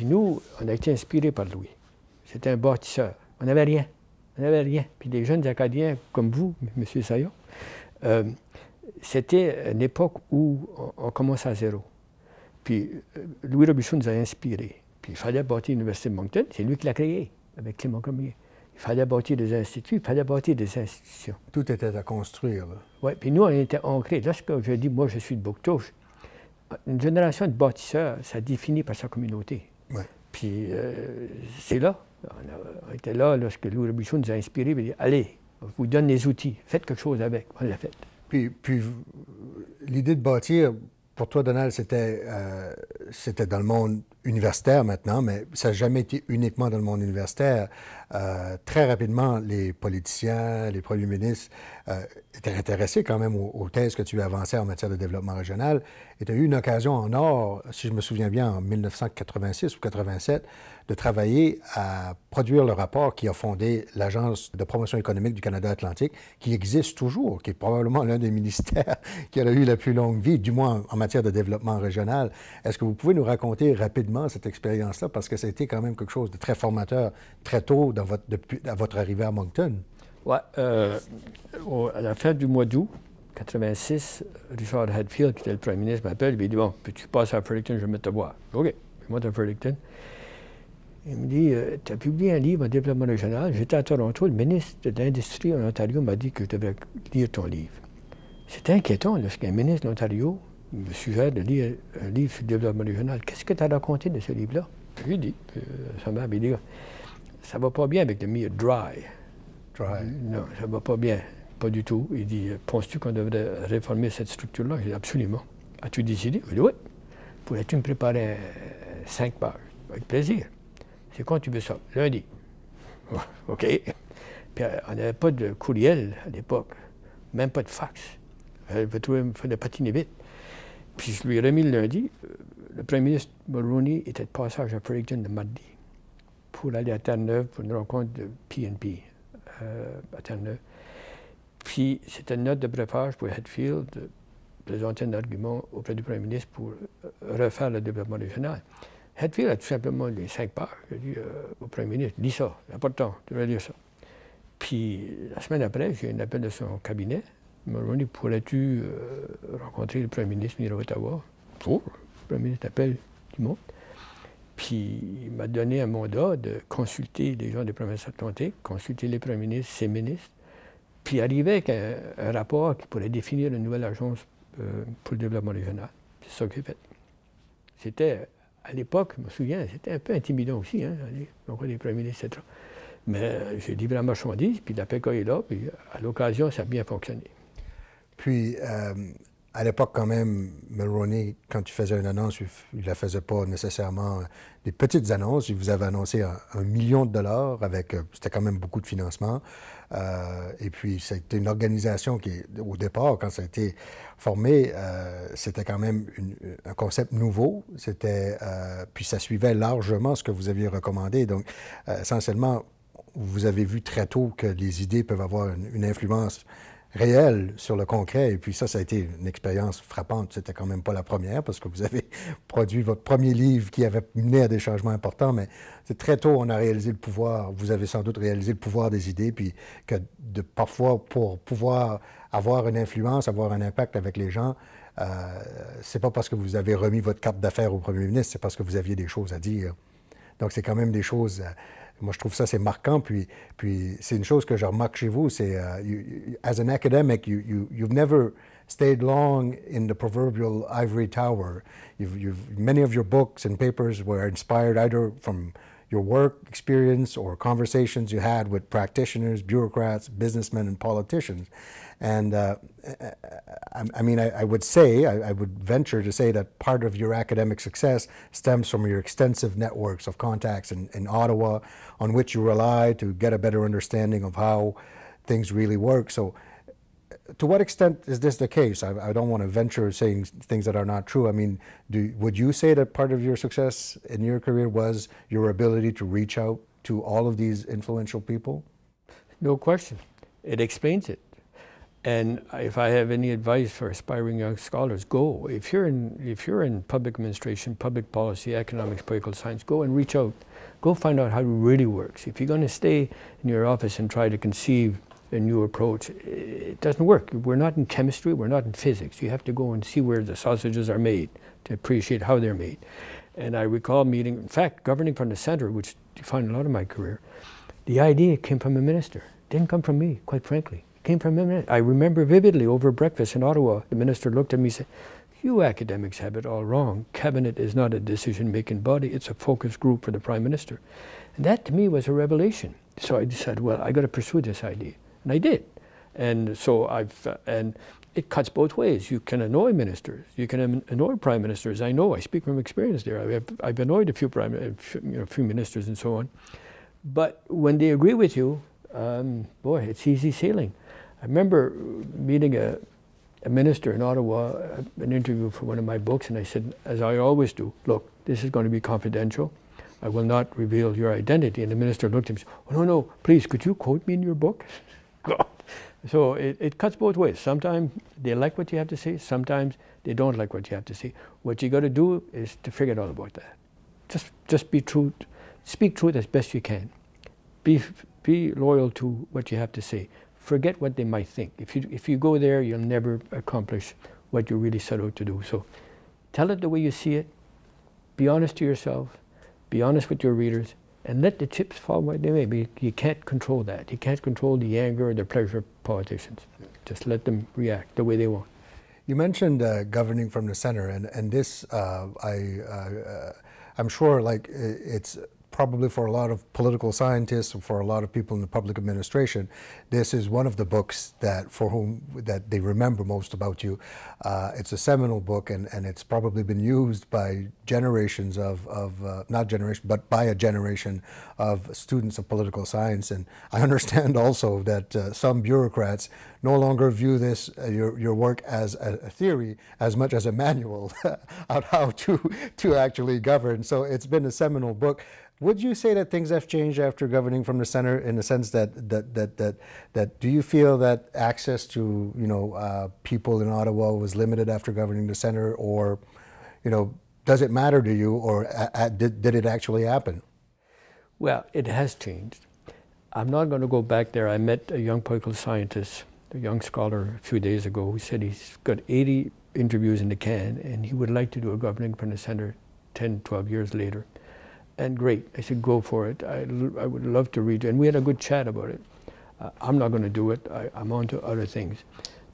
Puis nous, on a été inspirés par Louis. C'était un bâtisseur. On n'avait rien. On n'avait rien. Puis des jeunes Acadiens comme vous, M. Sayon, euh, c'était une époque où on, commence à zéro. Puis euh, Louis Robichaud nous a inspirés. Puis il fallait bâtir l'Université de Moncton. C'est lui qui l'a créé avec Clément Cormier. Il fallait bâtir des instituts, il fallait bâtir des institutions. Tout était à construire. Oui, puis nous, on était ancrés. Lorsque je dis, moi, je suis de Bouctouche, une génération de bâtisseurs, ça définit par sa communauté. Ouais. Puis euh, c'est là. On, était là lorsque Louis Robichaud nous a inspirés. Il dit, allez, je vous donne les outils, faites quelque chose avec. On l'a fait. Puis, puis l'idée de bâtir, pour toi, Donald, c'était, euh, c'était dans le monde universitaire maintenant, mais ça n'a jamais été uniquement dans le monde universitaire. Euh, très rapidement, les politiciens, les premiers ministres euh, étaient intéressés quand même aux, thèses que tu avançais en matière de développement régional. Et tu as eu une occasion en or, si je me souviens bien, en 1986 ou 87, de travailler à produire le rapport qui a fondé l'Agence de promotion économique du Canada Atlantique, qui existe toujours, qui est probablement l'un des ministères qui a eu la plus longue vie, du moins en matière de développement régional. Est-ce que vous pouvez nous raconter rapidement cette expérience-là, parce que ça a été quand même quelque chose de très formateur très tôt depuis, à votre arrivée à Moncton? Oui. Euh, à la fin du mois d'août, 86, Richard Hadfield, qui était le premier ministre, m'appelle, il me dit Bon, peux-tu passer à Fredericton, je vais te voir. OK, je vais à Fredericton. Il me dit euh, Tu as publié un livre en développement régional. J'étais à Toronto, le ministre de l'Industrie en Ontario m'a dit que je devais lire ton livre. C'était inquiétant lorsqu'un ministre de l'Ontario me suggère de lire un livre sur le développement régional. Qu'est-ce que tu as raconté de ce livre-là? Je lui ai dit euh, Ça m'a dit Ça va pas bien avec le milieu dry. Dry. Non, ça va pas bien. Pas du tout. Il dit Penses-tu qu'on devrait réformer cette structure-là? J'ai dit Absolument. As-tu décidé Il dit Oui. Pourrais-tu me préparer cinq pages? Avec plaisir. C'est quand tu veux ça? Lundi. OK. Puis euh, on n'avait pas de courriel à l'époque, même pas de fax. Il fallait patiner vite. Puis je lui ai remis le lundi. Euh, le premier ministre Mulroney était de passage à Fredericton le mardi pour aller à Terre-Neuve pour une rencontre de PNP euh, à Terre-Neuve. Puis, c'était une note de préfage pour Headfield de présenter un argument auprès du premier ministre pour euh, refaire le développement régional. Headfield a tout simplement les cinq pages. A dit au premier ministre Lis ça, c'est important, tu vas lire ça. Puis, la semaine après, j'ai un appel de son cabinet. Demandé Pourrais-tu euh, rencontrer le premier ministre venir à Ottawa Pour. Le premier ministre appelle, il monte. Puis il m'a donné un mandat de consulter les gens des provinces atlantiques, consulter les premiers ministres, ses ministres, puis arriver avec un, rapport qui pourrait définir une nouvelle agence euh, pour le développement régional. C'est ça que j'ai fait. C'était, à l'époque, je me souviens, c'était un peu intimidant aussi, hein, donc les premiers ministres, etc. Mais j'ai livré la marchandise, puis la PECA est là, puis à l'occasion, ça a bien fonctionné. Puis, euh, à l'époque, quand même, Mulroney, quand tu faisais une annonce, il ne la faisait pas nécessairement des petites annonces. Il vous avait annoncé un, million de dollars avec, euh, c'était quand même beaucoup de financement. Euh, et puis, c'était une organisation qui, au départ, quand ça a été formé, euh, c'était quand même un concept nouveau. C'était, puis ça suivait largement ce que vous aviez recommandé. Donc, essentiellement, vous avez vu très tôt que les idées peuvent avoir une influence réel sur le concret. Et puis ça, ça a été une expérience frappante. C'était quand même pas la première parce que vous avez produit votre premier livre qui avait mené à des changements importants, mais c'est très tôt on a réalisé le pouvoir. Vous avez sans doute réalisé le pouvoir des idées, puis que de, parfois pour pouvoir avoir une influence, avoir un impact avec les gens, euh, c'est pas parce que vous avez remis votre carte d'affaires au premier ministre, c'est parce que vous aviez des choses à dire. Donc c'est quand même des choses. Moi, je trouve ça c'est marquant. Puis, puis c'est une chose que je remarque chez vous, c'est uh, as an academic, you, you you've never stayed long in the proverbial ivory tower. You've, you've many of your books and papers were inspired either from your work experience or conversations you had with practitioners, bureaucrats, businessmen, and politicians. And uh, I, I, mean, I, I would say, I, I, would venture to say that part of your academic success stems from your extensive networks of contacts in, in Ottawa on which you rely to get a better understanding of how things really work. So, to what extent is this the case? I, I, don't want to venture saying things that are not true. I mean, do, would you say that part of your success in your career was your ability to reach out to all of these influential people? No question. It explains it. And if I have any advice for aspiring young scholars, go. If you're in, if you're in public administration, public policy, economics, political science, go and reach out. Go find out how it really works. If you're going to stay in your office and try to conceive a new approach, it doesn't work. We're not in chemistry, we're not in physics. You have to go and see where the sausages are made to appreciate how they're made. And I recall meeting, in fact, governing from the center, which defined a lot of my career, the idea came from a minister. It didn't come from me, quite frankly came from him. I remember vividly over breakfast in Ottawa, the minister looked at me and said, You academics have it all wrong. Cabinet is not a decision making body, it's a focus group for the Prime Minister. And that to me was a revelation. So I decided, well, I got to pursue this idea. And I did. And so I've, uh, and it cuts both ways. You can annoy ministers. You can annoy prime ministers. I know. I speak from experience there. I've, I've annoyed a few prime, you know, a few ministers and so on. But when they agree with you, um, boy, it's easy sailing. I remember meeting a, a minister in Ottawa, uh, an interview for one of my books, and I said, as I always do, look, this is going to be confidential. I will not reveal your identity. And the minister looked at me and said, oh, no, no, please, could you quote me in your book? so it, it cuts both ways. Sometimes they like what you have to say, sometimes they don't like what you have to say. What you got to do is to forget all about that. Just, just be true, speak truth as best you can. Be, be loyal to what you have to say forget what they might think. If you, if you go there, you'll never accomplish what you really set out to do. So tell it the way you see it, be honest to yourself, be honest with your readers, and let the chips fall where they may. Be. You can't control that. You can't control the anger or the pleasure of politicians. Just let them react the way they want. You mentioned uh, governing from the center, and and this uh, I uh, uh I'm sure like it's probably for a lot of political scientists, and for a lot of people in the public administration, this is one of the books that for whom that they remember most about you. Uh, it's a seminal book, and, and it's probably been used by generations of, of uh, not generation, but by a generation of students of political science. And I understand also that uh, some bureaucrats no longer view this uh, your, your work as a, a, theory as much as a manual on how to to actually govern. So it's been a seminal book. Would you say that things have changed after governing from the center, in the sense that that that that, that do you feel that access to you know uh, people in Ottawa was limited after governing the center, or you know does it matter to you, or uh, uh, did did it actually happen? Well, it has changed. I'm not going to go back there. I met a young political scientist, a young scholar, a few days ago, who said he's got 80 interviews in the can, and he would like to do a governing from the center 10, 12 years later and great. I said, go for it. I, I would love to read it. And we had a good chat about it. Uh, I'm not going to do it. I, I'm on to other things.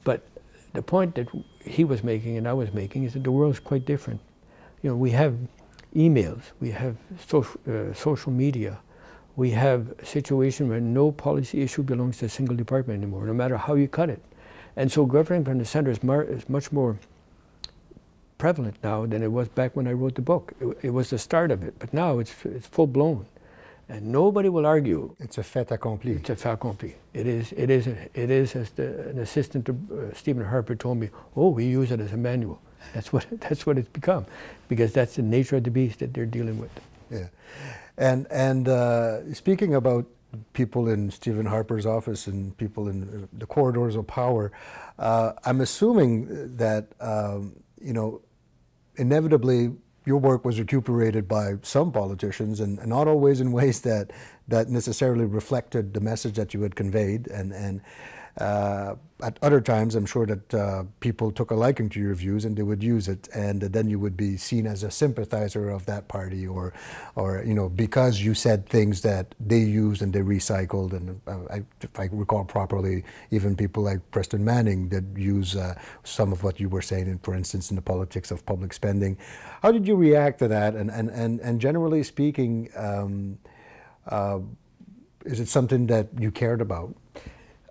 But the point that he was making and I was making is that the world is quite different. You know, we have emails, we have social, uh, social media, we have a situation where no policy issue belongs to a single department anymore, no matter how you cut it. And so governing from the center is, is much more prevalent now than it was back when I wrote the book. It, it was the start of it, but now it's, it's full blown. And nobody will argue. It's a fait accompli. It's a fait accompli. It is, it is, it is as the, an assistant to uh, Stephen Harper told me, oh, we use it as a manual. That's what, that's what it's become, because that's the nature of the beast that they're dealing with. Yeah. And, and uh, speaking about people in Stephen Harper's office and people in the corridors of power, uh, I'm assuming that, um, you know, inevitably your work was recuperated by some politicians and, not always in ways that, that necessarily reflected the message that you had conveyed. And, and uh, at other times, I'm sure that uh, people took a liking to your views and they would use it, and then you would be seen as a sympathizer of that party, or, or you know, because you said things that they used and they recycled. And uh, I, if I recall properly, even people like Preston Manning that use uh, some of what you were saying, in, for instance, in the politics of public spending. How did you react to that? And and and, and generally speaking. Um, uh, is it something that you cared about?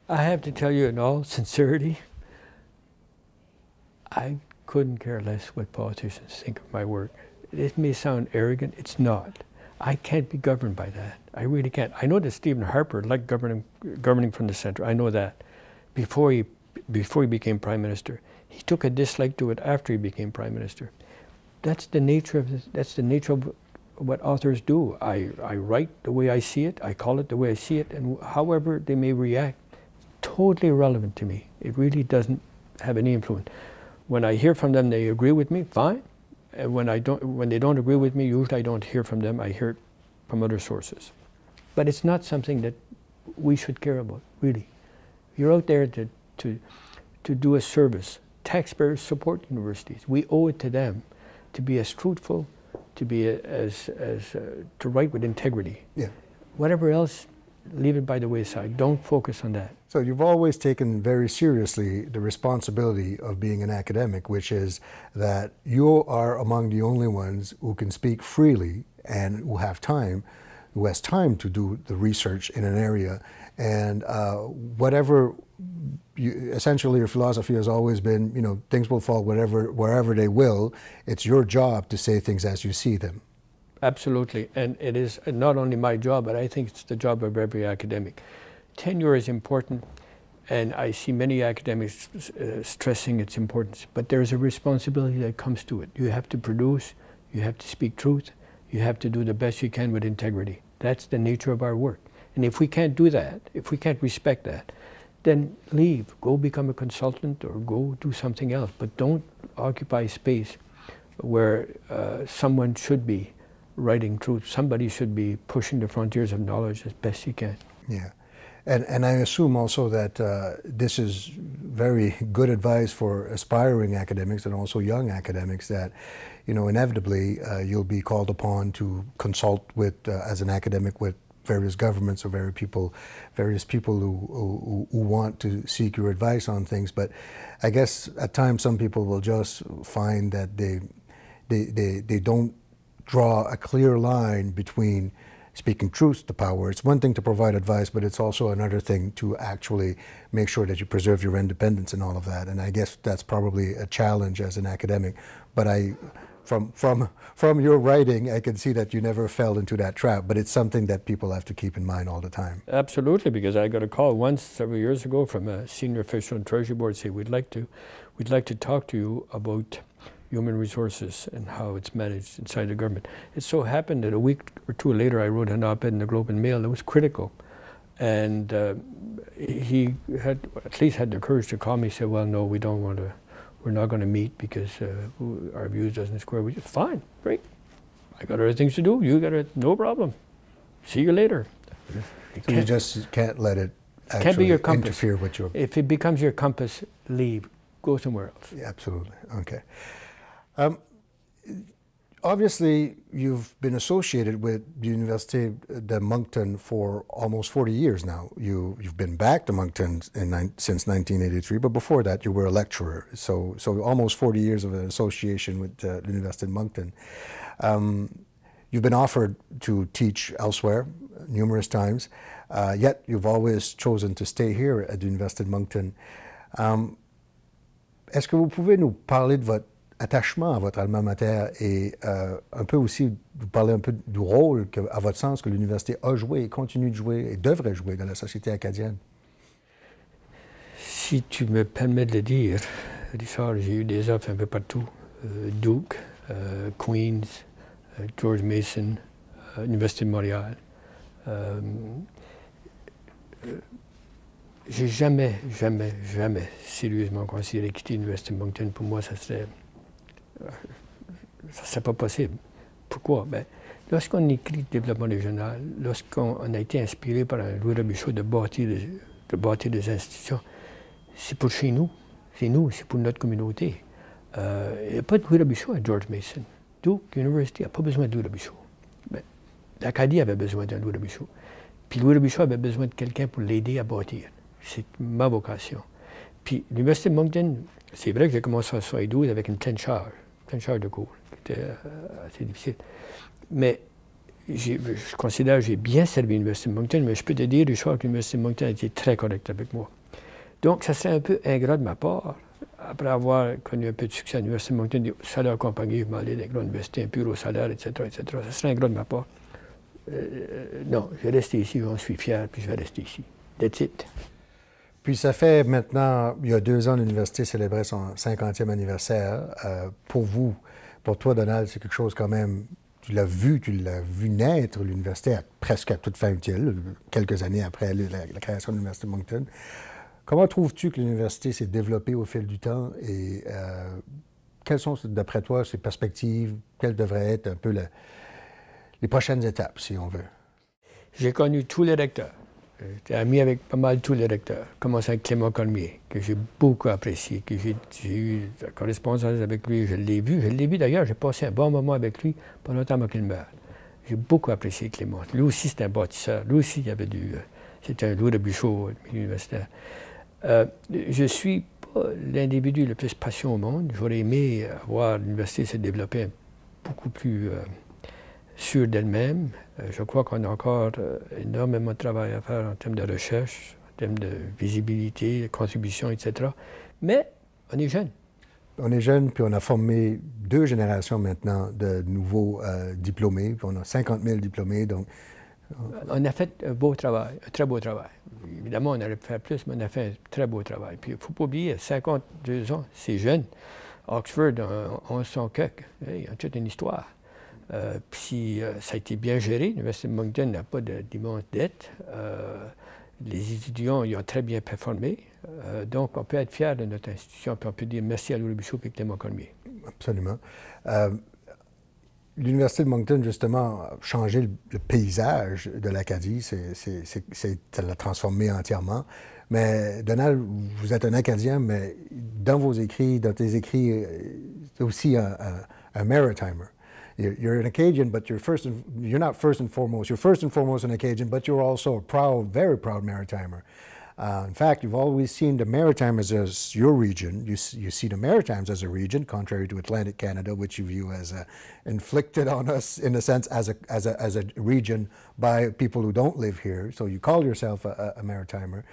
I have to tell you in all sincerity, I couldn't care less what politicians think of my work. It may sound arrogant, it's not. I can't be governed by that. I really can't. I know that Stephen Harper liked governing, governing from the center. I know that. Before he, before he became prime minister, he took a dislike to it after he became prime minister. That's the nature of this, that's the nature of what authors do. I, I write the way I see it, I call it the way I see it, and however they may react, totally irrelevant to me. It really doesn't have any influence. When I hear from them, they agree with me, fine. And when, I don't, when they don't agree with me, usually I don't hear from them, I hear it from other sources. But it's not something that we should care about, really. You're out there to, to, to do a service. Taxpayers support universities. We owe it to them to be as truthful, to be as, as uh, to write with integrity. Yeah. Whatever else, leave it by the wayside. Don't focus on that. So you've always taken very seriously the responsibility of being an academic, which is that you are among the only ones who can speak freely and who have time, who has time to do the research in an area. And uh, whatever, you, essentially, your philosophy has always been, you know, things will fall wherever, wherever they will. It's your job to say things as you see them. Absolutely. And it is not only my job, but I think it's the job of every academic. Tenure is important, and I see many academics uh, stressing its importance, but there's a responsibility that comes to it. You have to produce, you have to speak truth, you have to do the best you can with integrity. That's the nature of our work. And if we can't do that, if we can't respect that, then leave, go become a consultant or go do something else. But don't occupy space where uh, someone should be writing truth. Somebody should be pushing the frontiers of knowledge as best he can. Yeah. And, and I assume also that uh, this is very good advice for aspiring academics and also young academics that, you know, inevitably uh, you'll be called upon to consult with, uh, as an academic, with various governments or various people, various people who, who, who, want to seek your advice on things. But I guess at times some people will just find that they, they, they, they don't draw a clear line between speaking truth to power. It's one thing to provide advice, but it's also another thing to actually make sure that you preserve your independence and all of that. And I guess that's probably a challenge as an academic. But I, from from from your writing, I can see that you never fell into that trap. But it's something that people have to keep in mind all the time. Absolutely, because I got a call once several years ago from a senior official in Treasury Board say we'd like to, we'd like to talk to you about human resources and how it's managed inside the government. It so happened that a week or two later, I wrote an op-ed in the Globe and Mail that was critical, and uh, he had at least had the courage to call me. and Say, "Well, no, we don't want to. We're not going to meet because uh, our views doesn't square with you." Fine, great. I got other things to do. You got it. No problem. See you later. So you just can't let it can't be your compass. interfere with your. If it becomes your compass, leave. Go somewhere else. Yeah, absolutely. Okay. Um, obviously, you've been associated with the Université de Moncton for almost 40 years now. You, you've been back to Moncton in, since 1983, but before that, you were a lecturer. So, so almost 40 years of an association with uh, the University of Moncton. Um, you've been offered to teach elsewhere numerous times, uh, yet you've always chosen to stay here at the University of Moncton. Um, Est-ce que vous pouvez nous parler de votre attachement à votre alma mater et euh, un peu aussi vous parler un peu du rôle, que, à votre sens, que l'université a joué et continue de jouer et devrait jouer dans la société acadienne? Si tu me permets de le dire, Richard, j'ai eu des offres un peu partout. Euh, Duke, euh, Queens, George Mason, Université de Montréal. j'ai jamais, jamais, jamais sérieusement considéré quitter l'Université de Moncton. Pour moi, ça serait ça ne serait pas possible. Pourquoi? Ben, lorsqu'on écrit développement régional, lorsqu'on a été inspiré par Louis Robichaud de bâtir, des, de bâtir des institutions, c'est pour chez nous. C'est nous, c'est pour notre communauté. Euh, il n'y a pas de Louis Robichaud à George Mason. Duke University n'a pas besoin de Louis Robichaud. Ben, L'Acadie avait besoin d'un Louis Robichaud. Puis Louis Robichaud avait besoin de quelqu'un pour l'aider à bâtir. C'est ma vocation. Puis l'Université de Moncton, c'est vrai que j'ai commencé en 72 avec une pleine charge, charge de cours, qui était euh, assez difficile. Mais je considère que j'ai bien servi l'Université de Moncton, mais je peux te dire, Richard, que l'Université de Moncton a été très correcte avec moi. Donc, ça serait un peu ingrat de ma part, après avoir connu un peu de succès à l'Université de Moncton, salaire accompagné, je m'allais avec l'université, un plus salaire, etc., etc. Ça serait ingrat de ma part. Euh, non, je vais rester ici, j'en suis fier, puis je vais rester ici. That's it. Puis ça fait maintenant, il y a deux ans, l'université célébrait son 50e anniversaire. Euh, pour vous, pour toi, Donald, c'est quelque chose quand même tu l'as vu, tu l'as vu naître, l'université, presque à toute fin utile, quelques années après la, création de l'Université de Moncton. Comment trouves-tu que l'université s'est développée au fil du temps et euh, quelles sont, d'après toi, ses perspectives? Quelles devraient être un peu les prochaines étapes, si on veut? J'ai connu tous les recteurs. J'étais ami avec pas mal tous les recteurs. Commencé avec Clément Colmier, que j'ai beaucoup apprécié, que j'ai eu la correspondance avec lui. Je l'ai vu, je l'ai vu d'ailleurs, j'ai passé un bon moment avec lui pendant le temps qu'il meurt. J'ai beaucoup apprécié Clément. Lui aussi, c'était un bâtisseur. Lui aussi, il avait du. Euh, c'était un loup de Buchot universitaire. Euh, je suis pas l'individu le plus patient au monde. J'aurais aimé voir l'université se développer beaucoup plus. Euh, sûre d'elle-même. Euh, je crois qu'on a encore euh, énormément de travail à faire en termes de recherche, en termes de visibilité, de contribution, etc. Mais on est jeune. On est jeune, puis on a formé deux générations maintenant de nouveaux euh, diplômés, puis on a 50 000 diplômés, donc... On a fait un beau travail, un très beau travail. Évidemment, on aurait pu faire plus, mais on a fait un très beau travail. Puis il ne faut pas oublier, 52 ans, c'est jeune. Oxford, on, s'en coque. Il y a toute une histoire. Euh, puis euh, ça a été bien géré. L'Université de Moncton n'a pas d'immense dette. Euh, les étudiants y ont très bien performé. donc, on peut être fier de notre institution, puis on peut dire merci à Louis Bichot et Clément Cormier. Absolument. L'Université de Moncton, justement, a changé le, paysage de l'Acadie. Ça l'a transformé entièrement. Mais Donald, vous êtes un Acadien, mais dans vos écrits, dans tes écrits, c'est aussi un, un, un maritimer. You're an Acadian, but you're first you're not first and foremost. You're first and foremost an Acadian, but you're also a proud, very proud Maritimer. Uh, in fact, you've always seen the Maritimes as your region. You, you see the Maritimes as a region, contrary to Atlantic Canada, which you view as a, inflicted on us, in a sense, as a, as, a, as a region by people who don't live here. So you call yourself a, a Maritimer.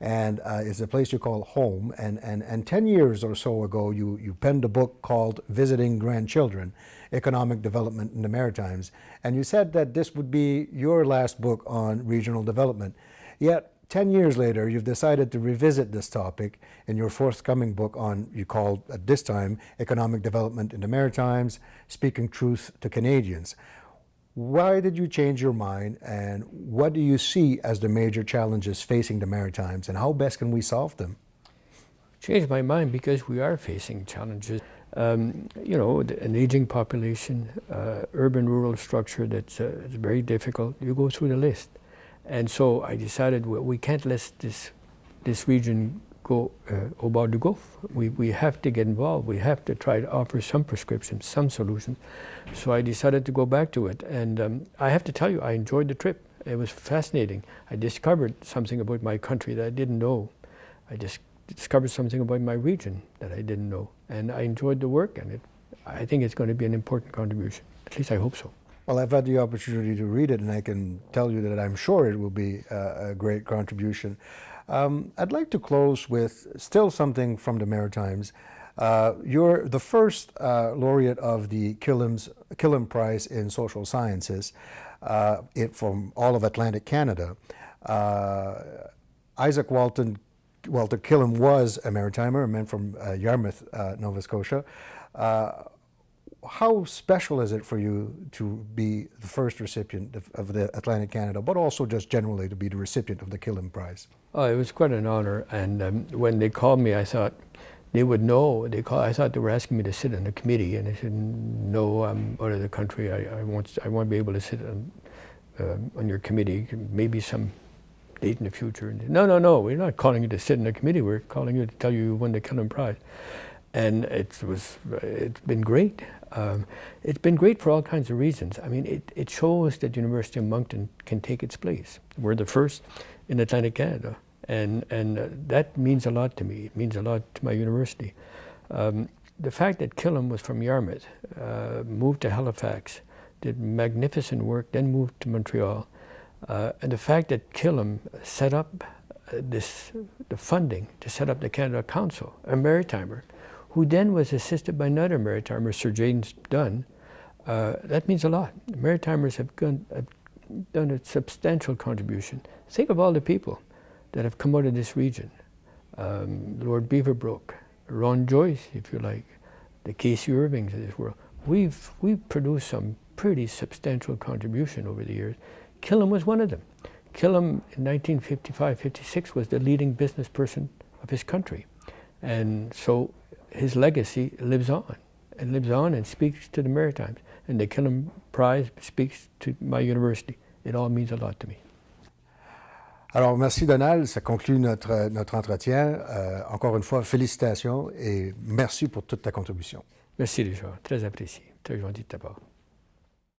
And uh, it's a place you call home. And, and, and 10 years or so ago, you, you penned a book called Visiting Grandchildren Economic Development in the Maritimes. And you said that this would be your last book on regional development. Yet, 10 years later, you've decided to revisit this topic in your forthcoming book on, you called at this time, Economic Development in the Maritimes, Speaking Truth to Canadians. Why did you change your mind, and what do you see as the major challenges facing the Maritimes, and how best can we solve them? Changed my mind because we are facing challenges. Um, you know, an aging population, uh, urban-rural structure that's uh, very difficult. You go through the list. And so I decided well, we can't let this, this region go uh, bord du gouffre. We, we have to get involved. We have to try to offer some prescriptions, some solutions. So I decided to go back to it. And um, I have to tell you, I enjoyed the trip. It was fascinating. I discovered something about my country that I didn't know. I just discovered something about my region that I didn't know. And I enjoyed the work, and it, I think it's going to be an important contribution. At least I hope so. Well, I've had the opportunity to read it, and I can tell you that I'm sure it will be a, a great contribution. Um, I'd like to close with still something from the Maritimes. Uh, you're the first uh, laureate of the Killam's, Killam Prize in Social Sciences uh, it, from all of Atlantic Canada. Uh, Izaak Walton, Walter Killam was a Maritimer, a man from uh, Yarmouth, uh, Nova Scotia how special is it for you to be the first recipient of, of, the Atlantic Canada, but also just generally to be the recipient of the Killam Prize? Oh, it was quite an honor. And um, when they called me, I thought they would know. They call, I thought they were asking me to sit on the committee, and I said, "No, I'm out of the country. I, I won't. I won't be able to sit on, uh, on your committee. Maybe some date in the future. No, no, no, we're not calling you to sit in the committee. We're calling you to tell you you won the Killam Prize. And it was, it's been great. Um, it's been great for all kinds of reasons. I mean, it, it shows that University of Moncton can take its place. We're the first in Atlantic Canada, and, and uh, that means a lot to me. It means a lot to my university. Um, the fact that Killam was from Yarmouth, uh, moved to Halifax, did magnificent work, then moved to Montreal, uh, and the fact that Killam set up uh, this, the funding to set up the Canada Council, a maritimer, who then was assisted by another maritimer, Sir James Dunn, uh, that means a lot. Maritimers have, gone, have, done a substantial contribution. Think of all the people that have come out of this region. Um, Lord Beaverbrook, Ron Joyce, if you like, the K.C. Irvings of this world. We've, we've produced some pretty substantial contribution over the years. Killam was one of them. Killam in 1955-56 was the leading business person of his country. And so his legacy lives on and lives on and speaks to the Maritimes. And the Killam Prize speaks to my university. It all means a lot to me. Alors, merci Donald. Ça conclut notre, notre entretien. Euh, encore une fois, félicitations et merci pour toute ta contribution. Merci Richard. Très apprécié. Très gentil de ta part.